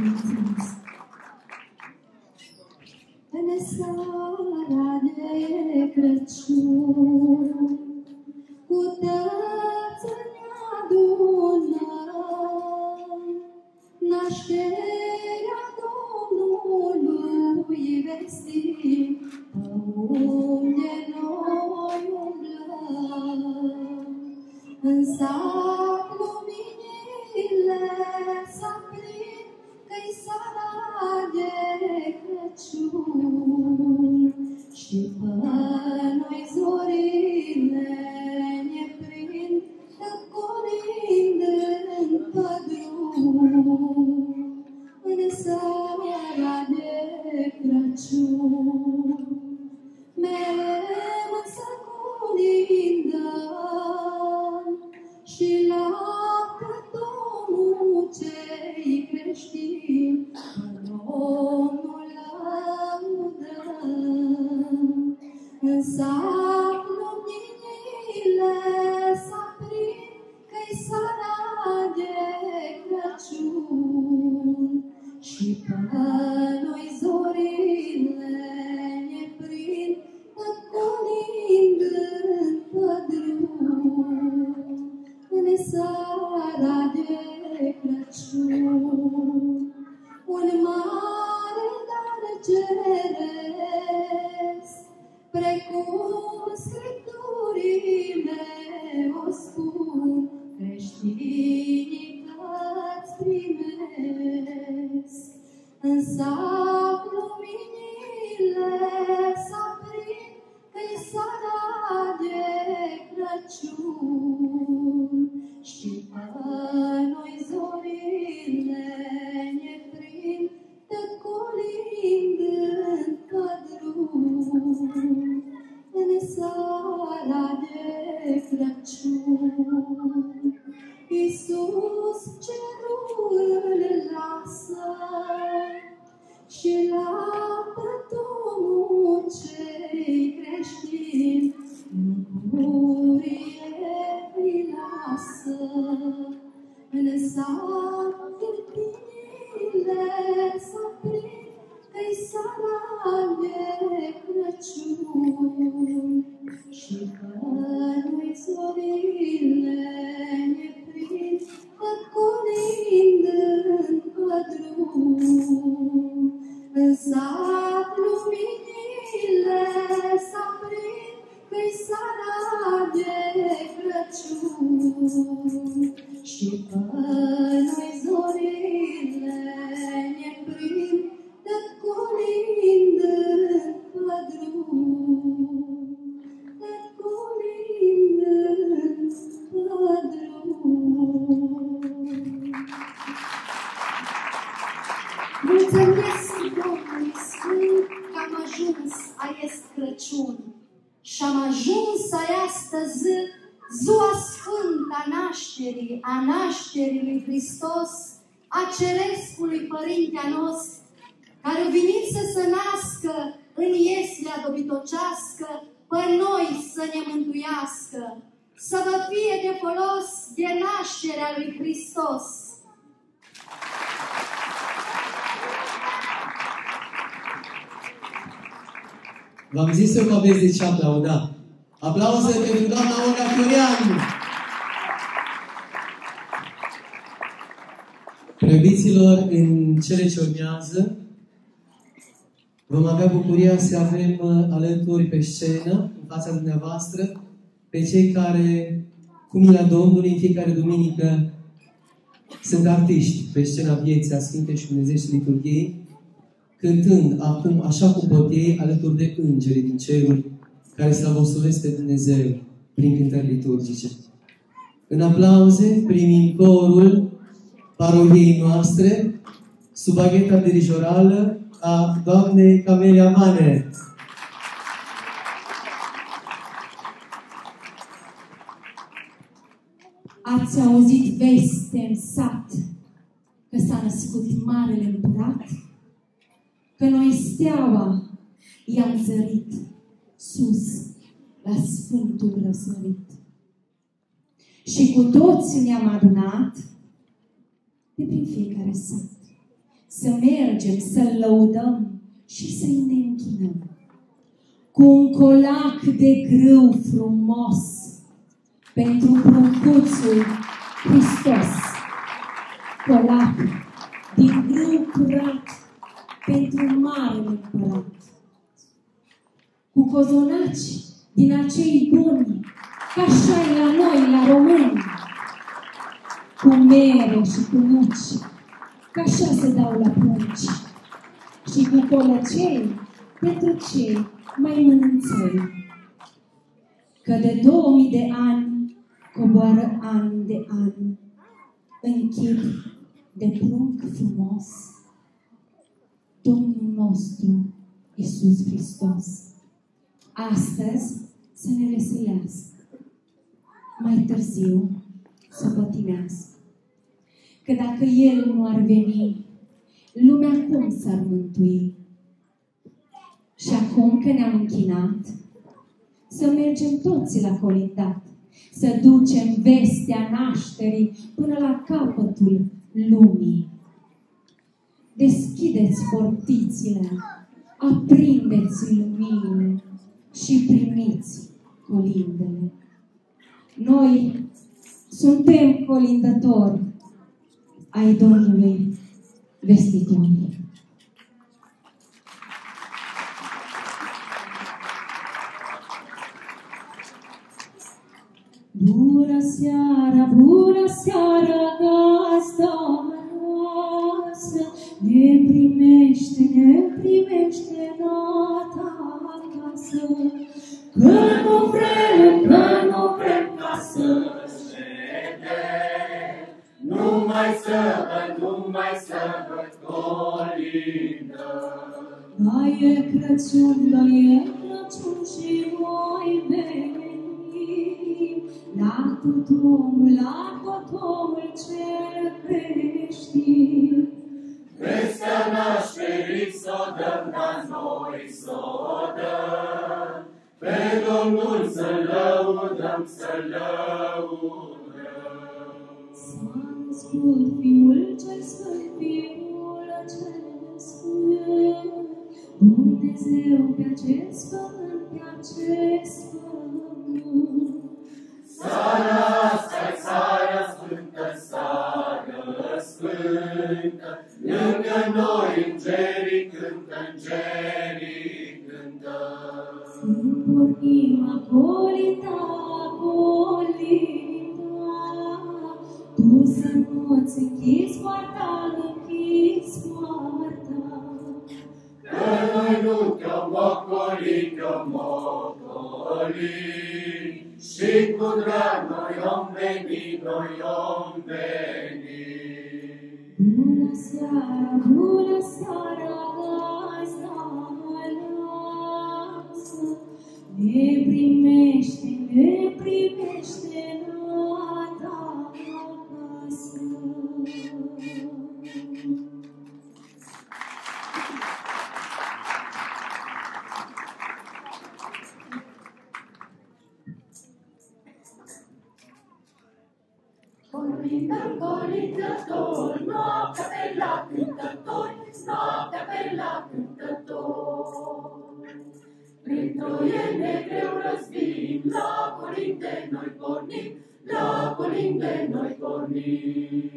にします。mijlocească, pe noi să ne mântuiască, să vă fie de folos de nașterea lui Hristos. V-am zis eu că aveți de ce aplauda. Aplauze pentru doamna Olga Florian! Preobiților, în cele ce urmează, Vom avea bucuria să avem uh, alături pe scenă, în fața dumneavoastră, pe cei care, cu mila Domnului, în fiecare duminică sunt artiști pe scena vieții a Sfintei și Dumnezeiești Liturghiei, cântând acum, așa cum pot ei, alături de îngerii din ceruri, care slavosovesc pe Dumnezeu prin cântări liturgice. În aplauze primim corul paroliei noastre, sub agheta dirijorală a doamnei Camelia Mane. Ați auzit veste în sat că s-a născut Marele Împărat? Că noi steaua i-am zărit sus la Sfântul Răsărit. Și cu toți ne-am adunat de prin fiecare sat să mergem, să-L lăudăm și să-i ne închinăm. Cu un colac de grâu frumos pentru pruncuțul Hristos. Colac din grâu curat pentru Marele Împărat. Cu cozonaci din acei buni, ca așa la noi, la români, cu mere și cu nuci, ca așa se dau la punci, și cu colăcei pentru cei mai mănânțări. Că de două mii de ani coboară an de an, în chip de prunc frumos, Domnul nostru Iisus Hristos. Astăzi să ne veselească, mai târziu să pătimească. Că dacă El nu ar veni, lumea cum s-ar mântui? Și acum că ne-am închinat, să mergem toți la colindat, să ducem vestea nașterii până la capătul lumii. Deschideți portițile, aprindeți luminile și primiți colindele. Noi suntem colindători ai Domnului vestitori. Bună seara, bună seara, gazda noastră, ne primește, ne primește nata acasă, că nu vrem, Numai să văd, numai să văd colindă. Da e Crăciun, da e Crăciun și noi venim La tot omul, la tot omul cel creștin Vestea nașterii s-o dăm, dar noi s-o S-a născut Fiul cel Sfânt, Fiul cel Sfânt Dumnezeu pe acest pământ, pe acest pământ Și cu drag noi om veni, noi om veni. Bună seara, bună seara, gazda noastră, ne primește, ne primește Colindăm, colindători, noaptea pe la cântători, noaptea pe la cântători. Printr-o iene greu răzbim, la colinde noi pornim, la colinde noi pornim.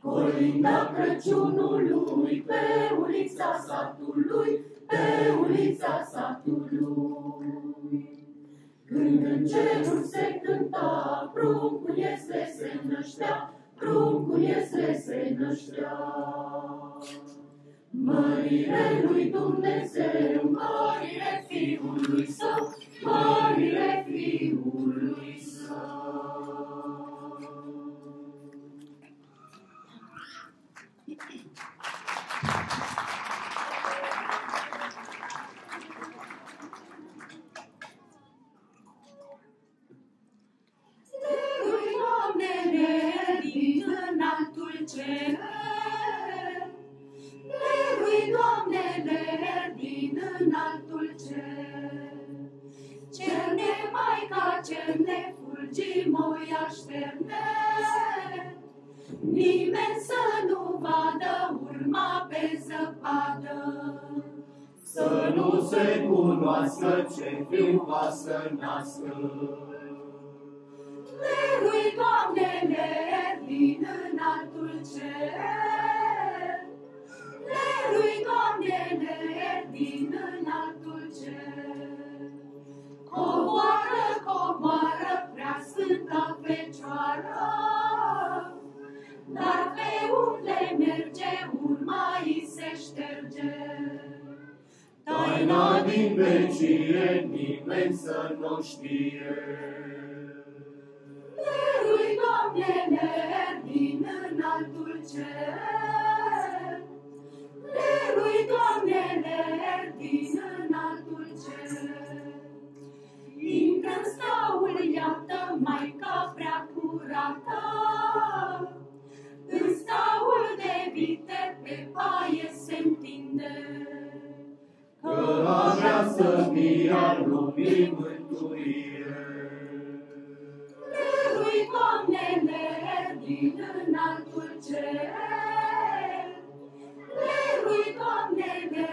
Colinda Crăciunului pe ulița satului, pe ulița satului. Când în cerul se cânta, pruncul este se năștea, pruncul este se năștea. Mărire lui Dumnezeu, mărire Fiului Său, mărire Fiului pornească. Merui, Doamne, mergi în altul cer. Merui, Doamne, mergi în altul cer. Coboară, coboară, prea sânta fecioară, dar pe unde merge urma îi se șterge. Taina din vecie nimeni să nu știe. Lerui, Doamne, ler din înaltul cer. Lerui, Doamne, ler din înaltul cer. Intră-n staul, iată, Maica prea curată, În că aș vrea să-mi ia lumii mântuire. Dărui, Doamnele, din înaltul cer, Dărui, Doamnele,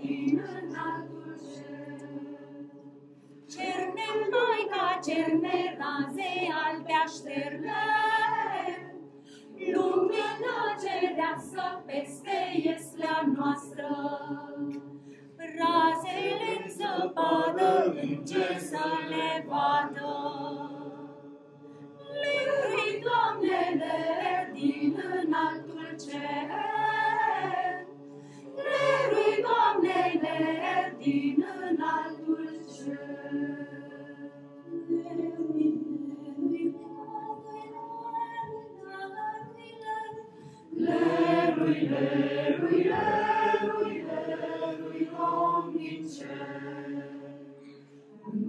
din înaltul cer. Cernem noi ca cerne raze albe așterne, Lumina cerească peste ieslea noastră rasele în zăpadă, în cer să le vadă. Liuri, Doamnele, din înaltul cer, Liuri, Doamnele, din înaltul cer. Liuri, liuri, Lerui, lerui, lerui, lerui, din cer.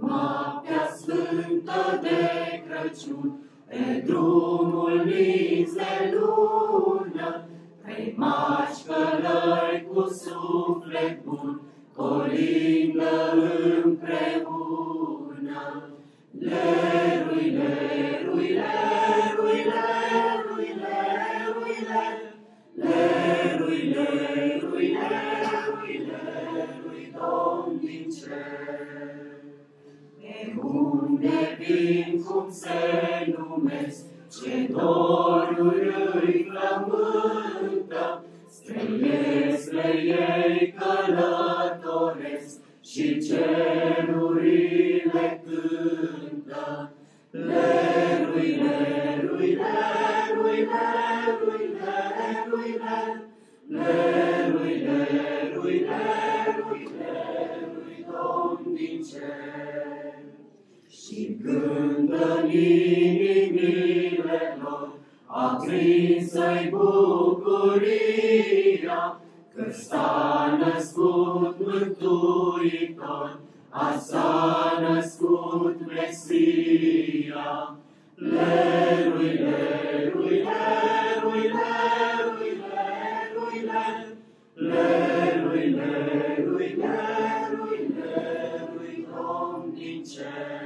Noaptea sfântă de Crăciun, pe drumul lins de lună, Trei mași călări cu suflet bun, colindă împreună. Lerui, lerui, lerui, lerui, lerui, lerui, lerui, lerui, lerui, lerui, Domn din cer. De unde vin, cum se numesc, ce doruri îi flământă, spre spre ei călătoresc și cerurile cântă. Lerui, lerui, lerui, lerui, lerui, lerui, lerui, lerui, lerui, lerui, Și cântă în inimile lor, aprinsă-i bucuria, Că s-a născut Mântuitor, a s-a născut Mesia. Lerui, lerui, lerui, lerui, lerui, lerui, lerui, lerui, lerui, lerui, Domn din cer.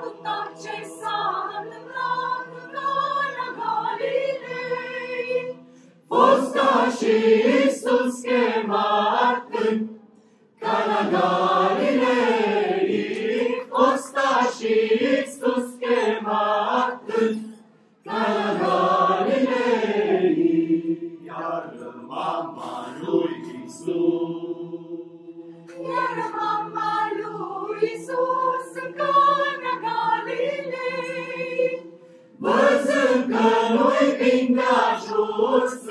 cu tot ce s-a Galilei. Fosta și Iisus chemat în Galilei. Fosta și Iisus chemat în Galilei. Iar mama lui Iisus. Iar mama lui Iisus minha justa.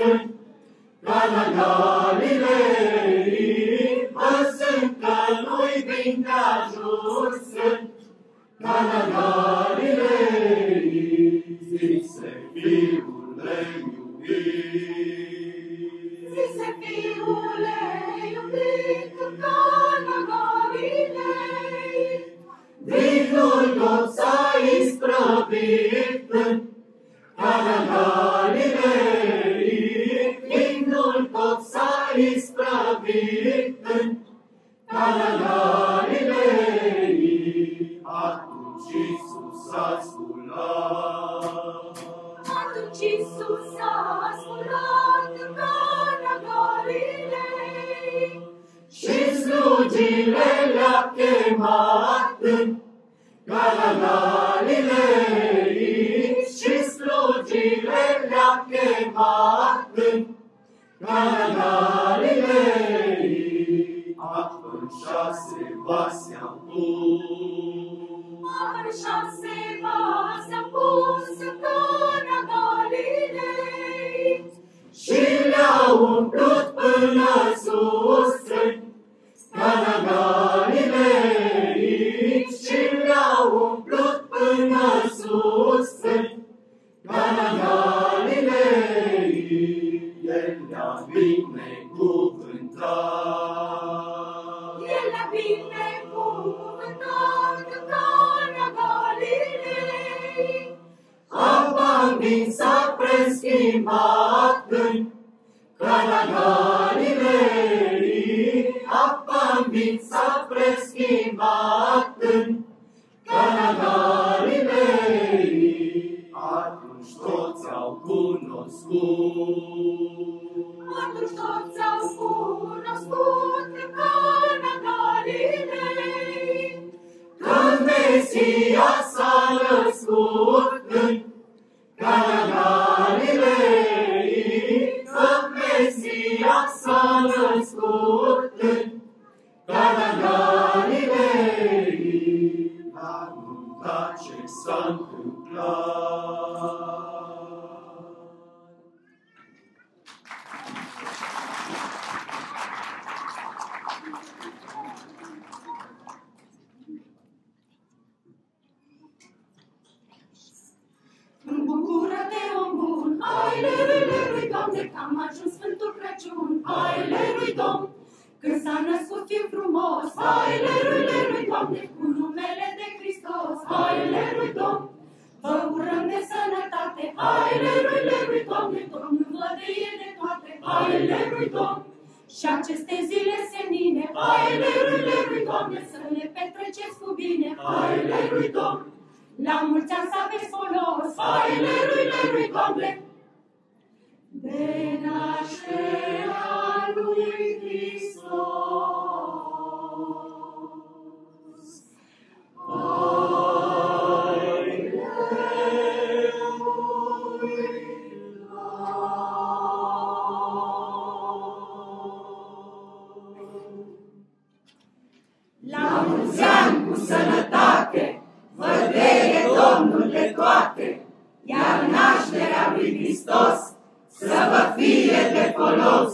la mulți ani cu sănătate, vădere Domnul de toate, iar nașterea lui Hristos să vă fie de folos,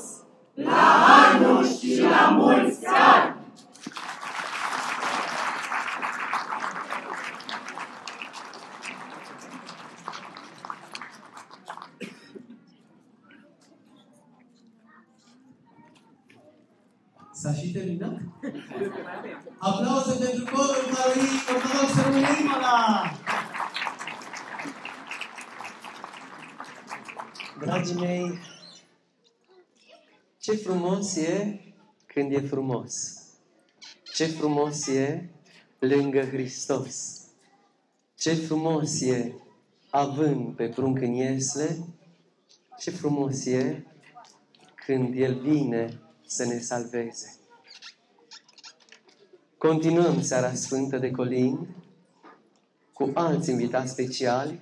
la anul și la mulți frumos. Ce frumos e lângă Hristos. Ce frumos e având pe prunc în iesle. Ce frumos e când El vine să ne salveze. Continuăm seara sfântă de Colind cu alți invitați speciali.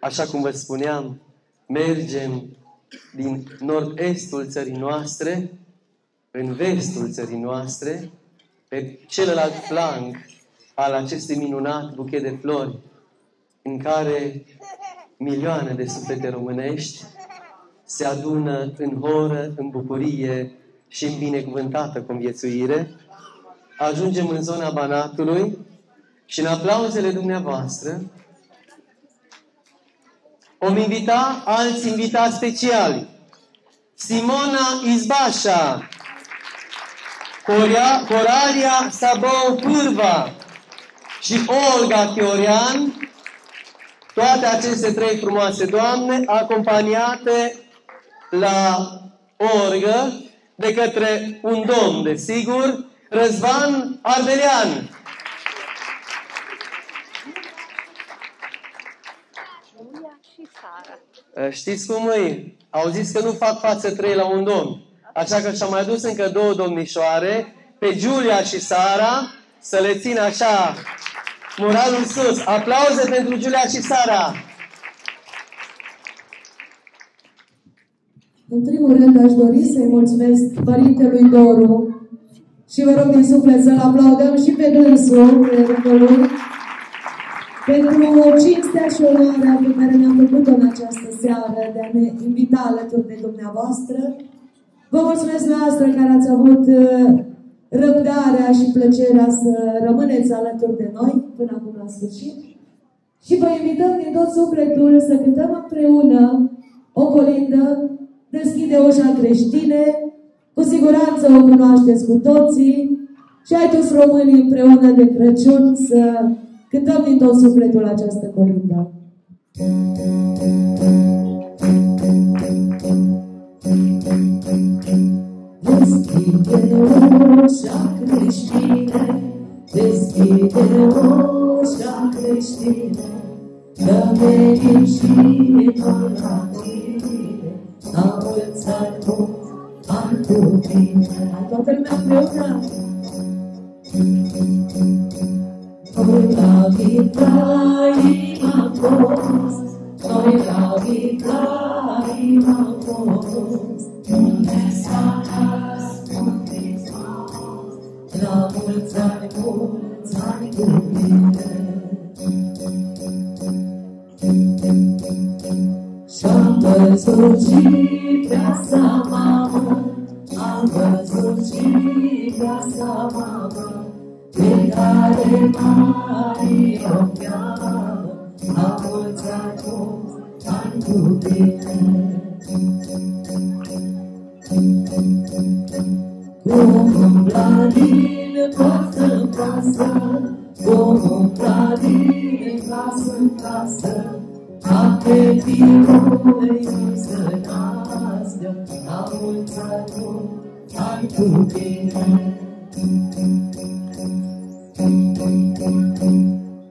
Așa cum vă spuneam, mergem din nord-estul țării noastre în vestul țării noastre, pe celălalt flanc al acestui minunat buchet de flori, în care milioane de suflete românești se adună în horă, în bucurie și în binecuvântată conviețuire, ajungem în zona Banatului și în aplauzele dumneavoastră vom invita alți invitați speciali. Simona Izbașa, Coria, Coralia Sabou Pârva și Olga Chiorian, toate aceste trei frumoase doamne, acompaniate la orgă de către un domn, desigur, Răzvan Ardelean. Știți cum e? Au zis că nu fac față trei la un domn. Așa că și-am mai adus încă două domnișoare, pe Giulia și Sara, să le țin așa moralul sus. Aplauze pentru Giulia și Sara! În primul rând aș dori să-i mulțumesc Părintelui Doru și vă rog din suflet să-l aplaudăm și pe dânsul, pe lui, pentru cinstea și onoarea pe care ne-am făcut-o în această seară de a ne invita alături de dumneavoastră Vă mulțumesc noastră care ați avut uh, răbdarea și plăcerea să rămâneți alături de noi până acum la sfârșit. Și vă invităm din tot sufletul să cântăm împreună o colindă, deschide ușa creștine, cu siguranță o cunoașteți cu toții și ai toți românii împreună de Crăciun să cântăm din tot sufletul această colindă. Deschide ușa creștine, deschide ușa creștine, Că venim și noi la tine, la mulți ani mulți ani cu tine. Toată lumea împreună! Noi la Ibrahim am fost, noi la Ibrahim am fost, unde s-a la mulți ani, mulți ani cu mine. Și-am văzut și viața mamă, am văzut și viața mamă, pe care Maria o cheamă, la mulți ani, mulți ani cu tine. Vom umbla din casă în casă, vom umbla din casă în casă, ca pe fiul să nască, la mulți ani, ani cu tine.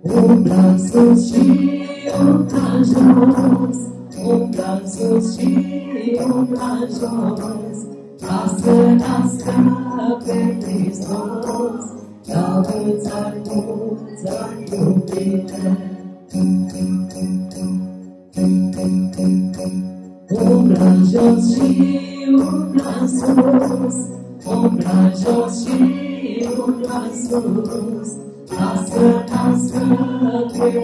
Umbla sus și umbla jos, umbla sus și umbla jos, ca să nască pe Hristos, la mulți ani, mulți ani cu tine. Umbra jos și umbra sus, umbra jos și umbra sus, ca să nască pe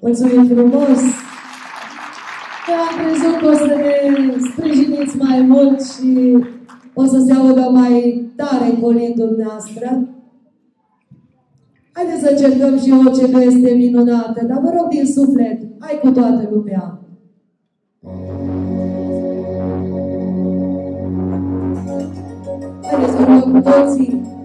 Mulțumim frumos! Că am crezut că o să ne sprijiniți mai mult și o să se audă mai tare colindul dumneavoastră. Haideți să încercăm și o ce este minunată, dar vă rog din suflet, hai cu toată lumea. Haideți să rog cu toții.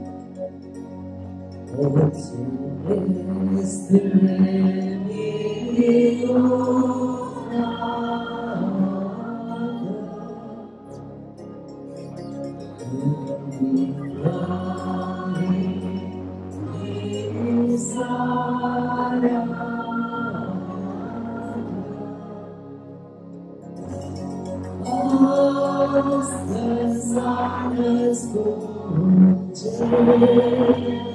Astăzi s-a născut cum au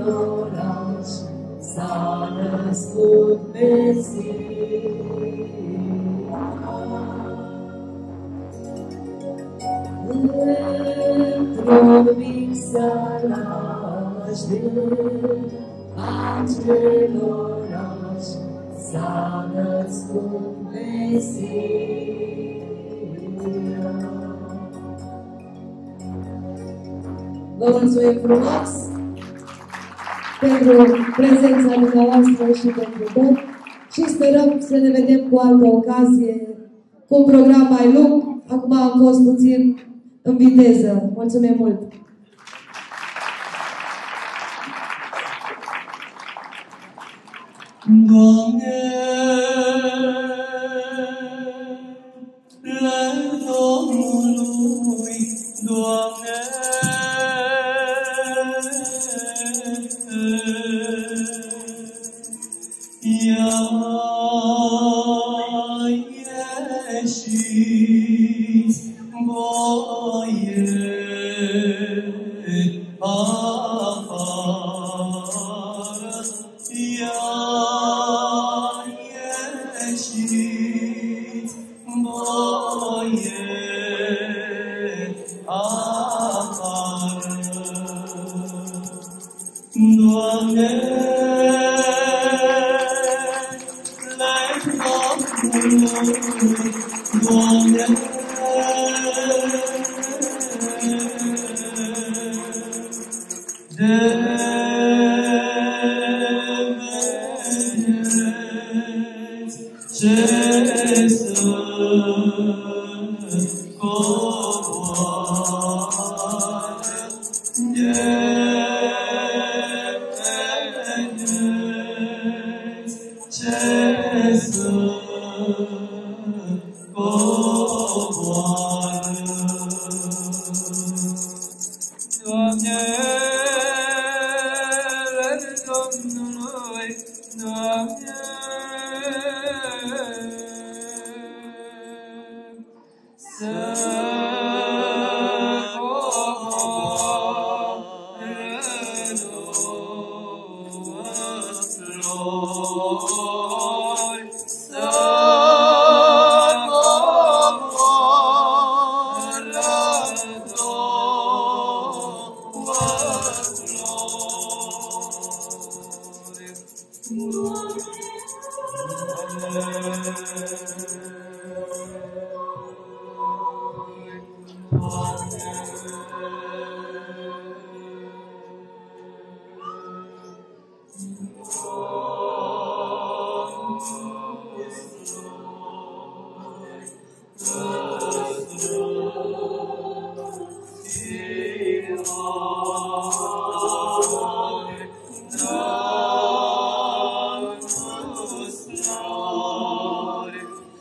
născut cel în început, cum au zis prorocii. Acelorași s-a născut Mesia. Într-un mic sălaș de pentru prezența dumneavoastră și pentru tot și sperăm să ne vedem cu altă ocazie, cu un program mai lung. Acum am fost puțin în viteză. Mulțumim mult! Doamne, la Domnului, Doamne,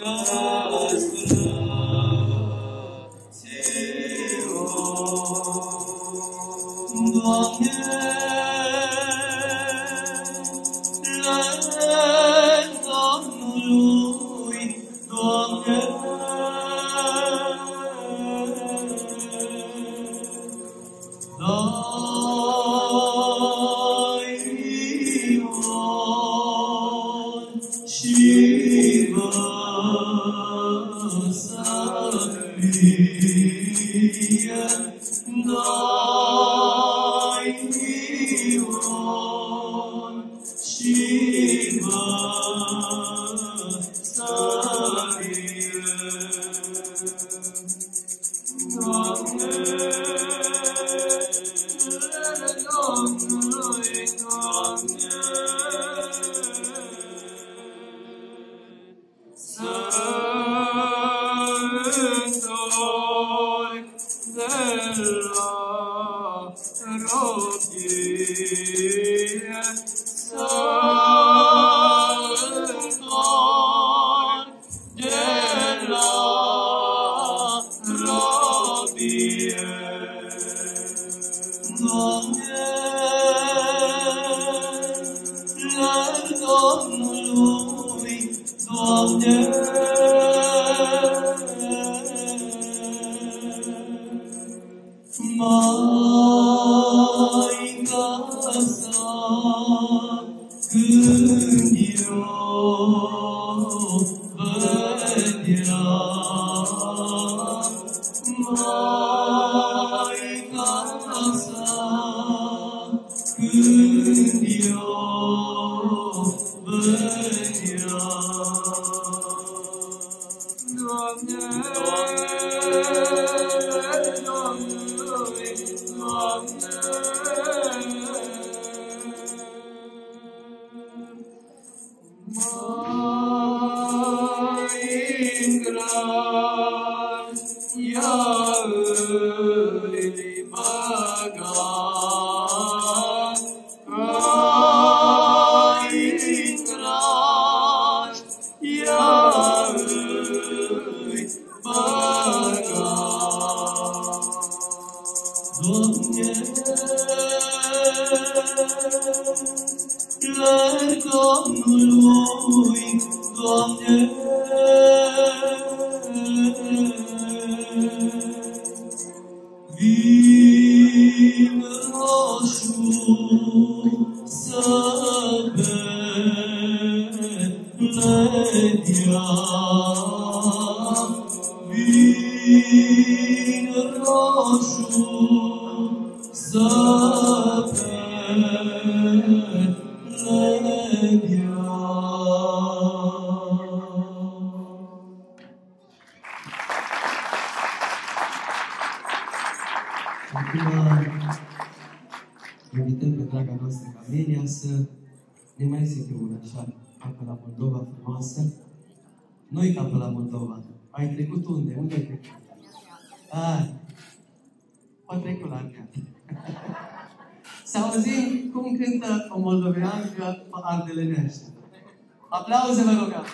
Acum ne mai zică una așa, ca pe la Moldova frumoasă. Noi ca pe la Moldova. Ai trecut unde? Unde ai trecut? Ah, a trecut la Ardeal. Să auzim cum cântă o moldoveancă ardelenește. Aplauze, vă rugăm!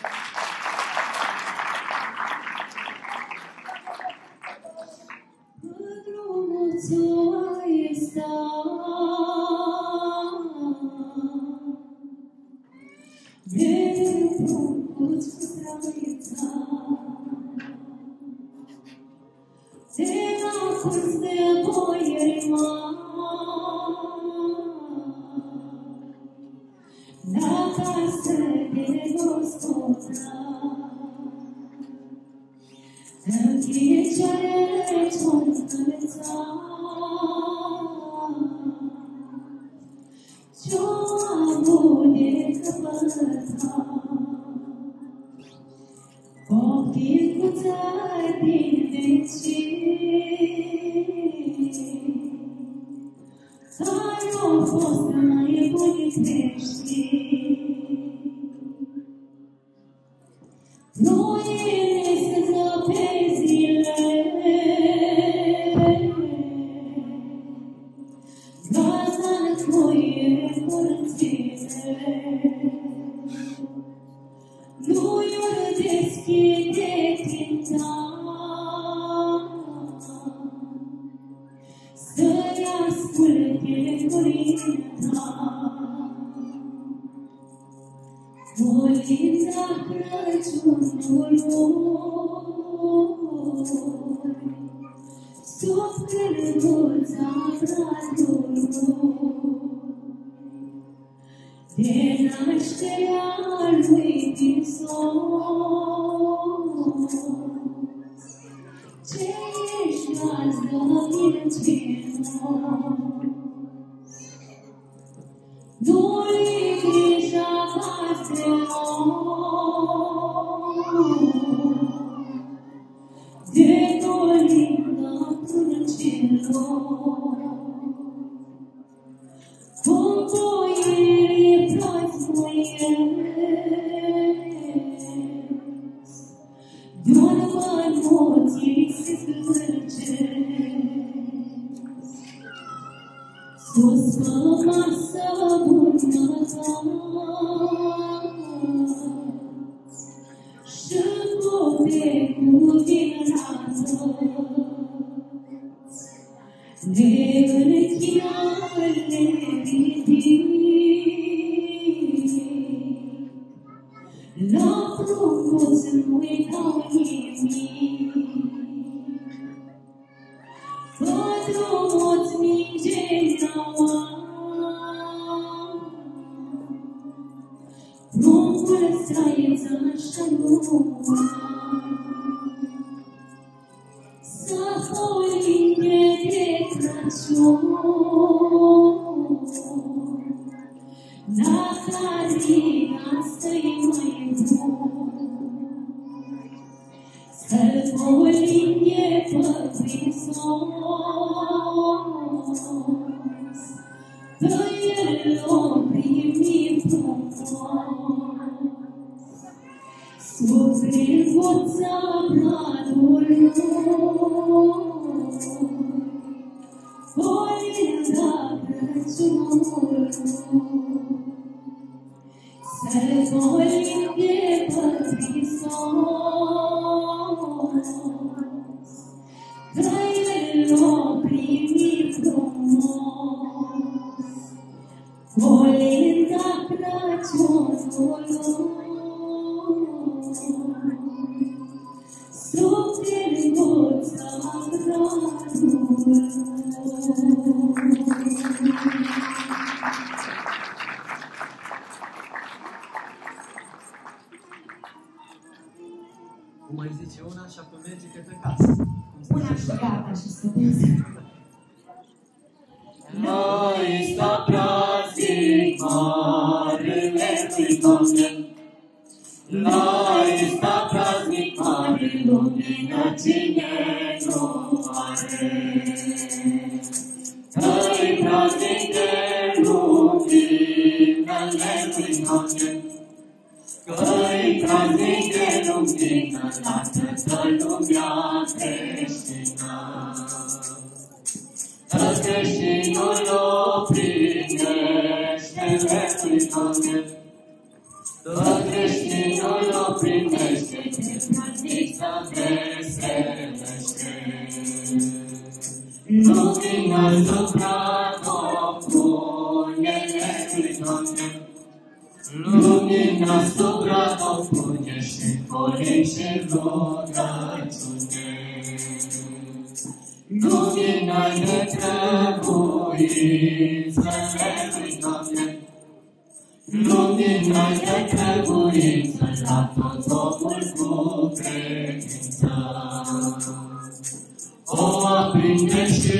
Să colinde pe Hristos, Că El o primi frumos. Olinda Crăciunului, Noi sta praznic marele lui Doamne, Noi sta praznic mare, lumină cine nu are. Noi praznic de luminăle lui Doamne, Că-i praznic de lumină la toată lumea creștină. Că creștinul o primește lui Doamne, Că creștinul o primește, de praznic să veselește. Lumina asupra Domnului lui Doamne, Lumina asupra Domnului și colin și rugăciune. Lumina de trebuințele lui Doamne, Lumina de trebuință la tot omul cu credință. O aprinde și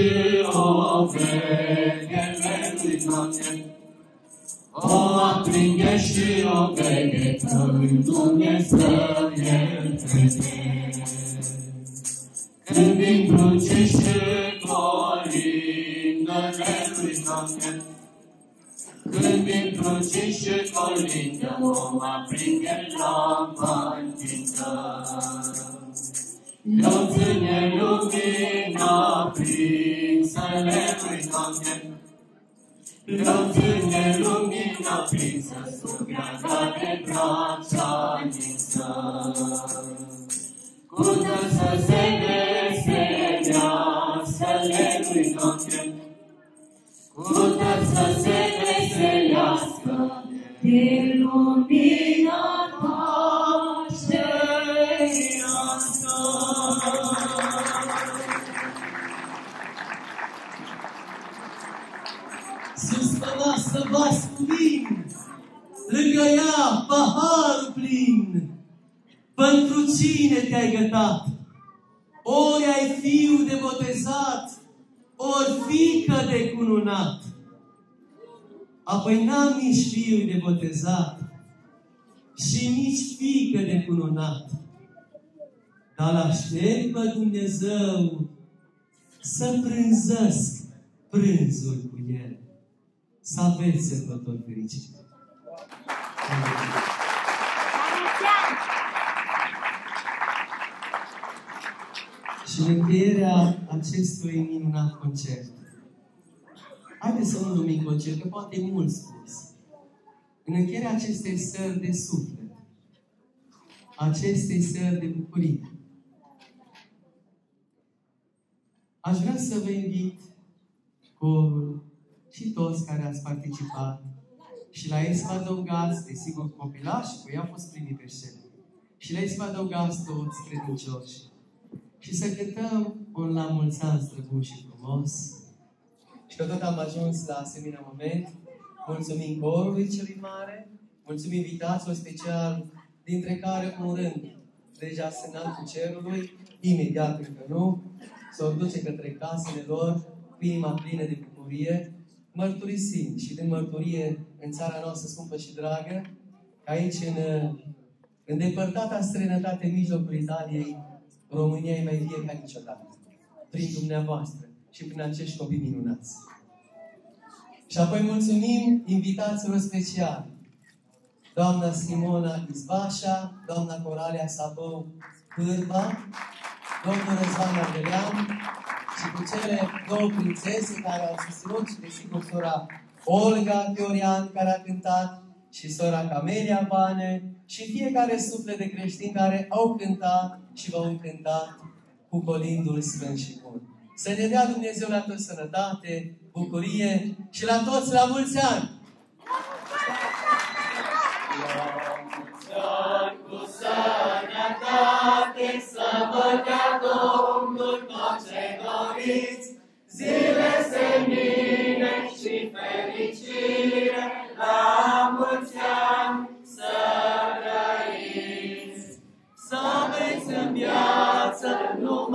o veghere lui Doamne, o aprinde și o veghe, că în Dumnezeu El crede. Când vin cruce și colindele lui Doamne, Când vin cruce și colindă, vom aprinde lampa întinsă. Eu ține lumina prinsele lui Doamne, Răține lumina prinsă sub grada Sustava să vă spun, lângă ea paharul plin, Pentru cine te-ai gătat? Ori ai fiu de botezat, ori fică de cununat. Apoi n-am nici fiu de botezat și nici fică de cununat. Dar l-aștept pe Dumnezeu să prânzăsc prânzul cu el. Să aveți sărbători fericite. Și în încheierea acestui minunat concert, haideți să nu numim concert, că poate e mult spus. În încheierea acestei stări de suflet, acestei stări de bucurie, aș vrea să vă invit corul și toți care ați participat și la ei să vă adăugați, desigur, copilași, cu ei au fost primii pe scenă. Și la ei să vă adăugați toți credincioși. Și să cântăm un la mulți ani străbun și frumos. Și că tot am ajuns la asemenea moment, mulțumim corului celui mare, mulțumim invitațiilor special, dintre care un rând deja semnat cu cerului, imediat încă nu, s-o duce către casele lor cu inima plină de bucurie, mărturisind și din mărturie în țara noastră scumpă și dragă, că aici în, în depărtata străinătate în mijlocul Italiei, România e mai vie ca niciodată. Prin dumneavoastră și prin acești copii minunați. Și apoi mulțumim invitațiilor speciali. Doamna Simona Izbașa, doamna Coralia Sabău Cârba, domnul Răzvan Ardelean și cu cele două prințese care au susținut și desigur sora Olga Fiorian care a cântat și sora Camelia Bane și fiecare suflet de creștini care au cântat și v-au cântat cu colindul sfânt și bun. Să ne dea Dumnezeu la toți sănătate, bucurie și la toți la mulți ani! cu sănătate să vă dea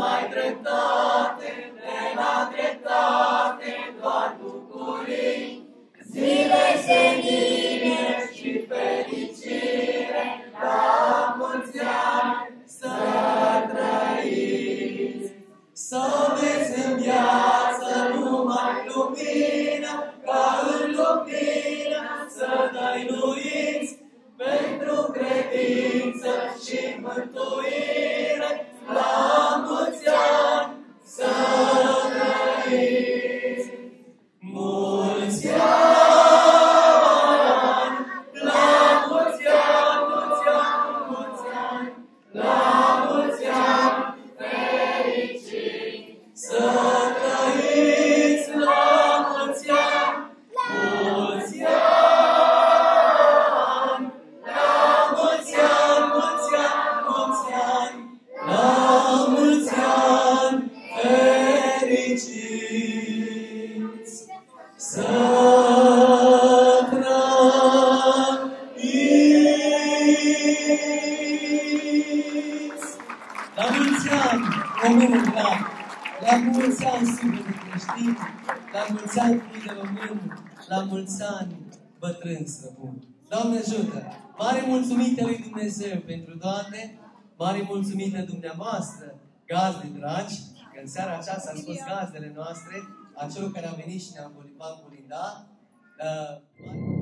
numai dreptate, de la dreptate doar bucurii, zile senine și fericire, la mulți ani să trăiți. Să aveți în viață numai lumină, ca în lumină să dăinuiți, pentru credință și mântuire, mulți ani, bătrân străbun! Doamne ajută! Mare mulțumită lui Dumnezeu pentru toate, mare mulțumită dumneavoastră, gazde dragi, că în seara aceasta ați fost gazdele noastre, a celor care au venit și ne-au colindat. Uh,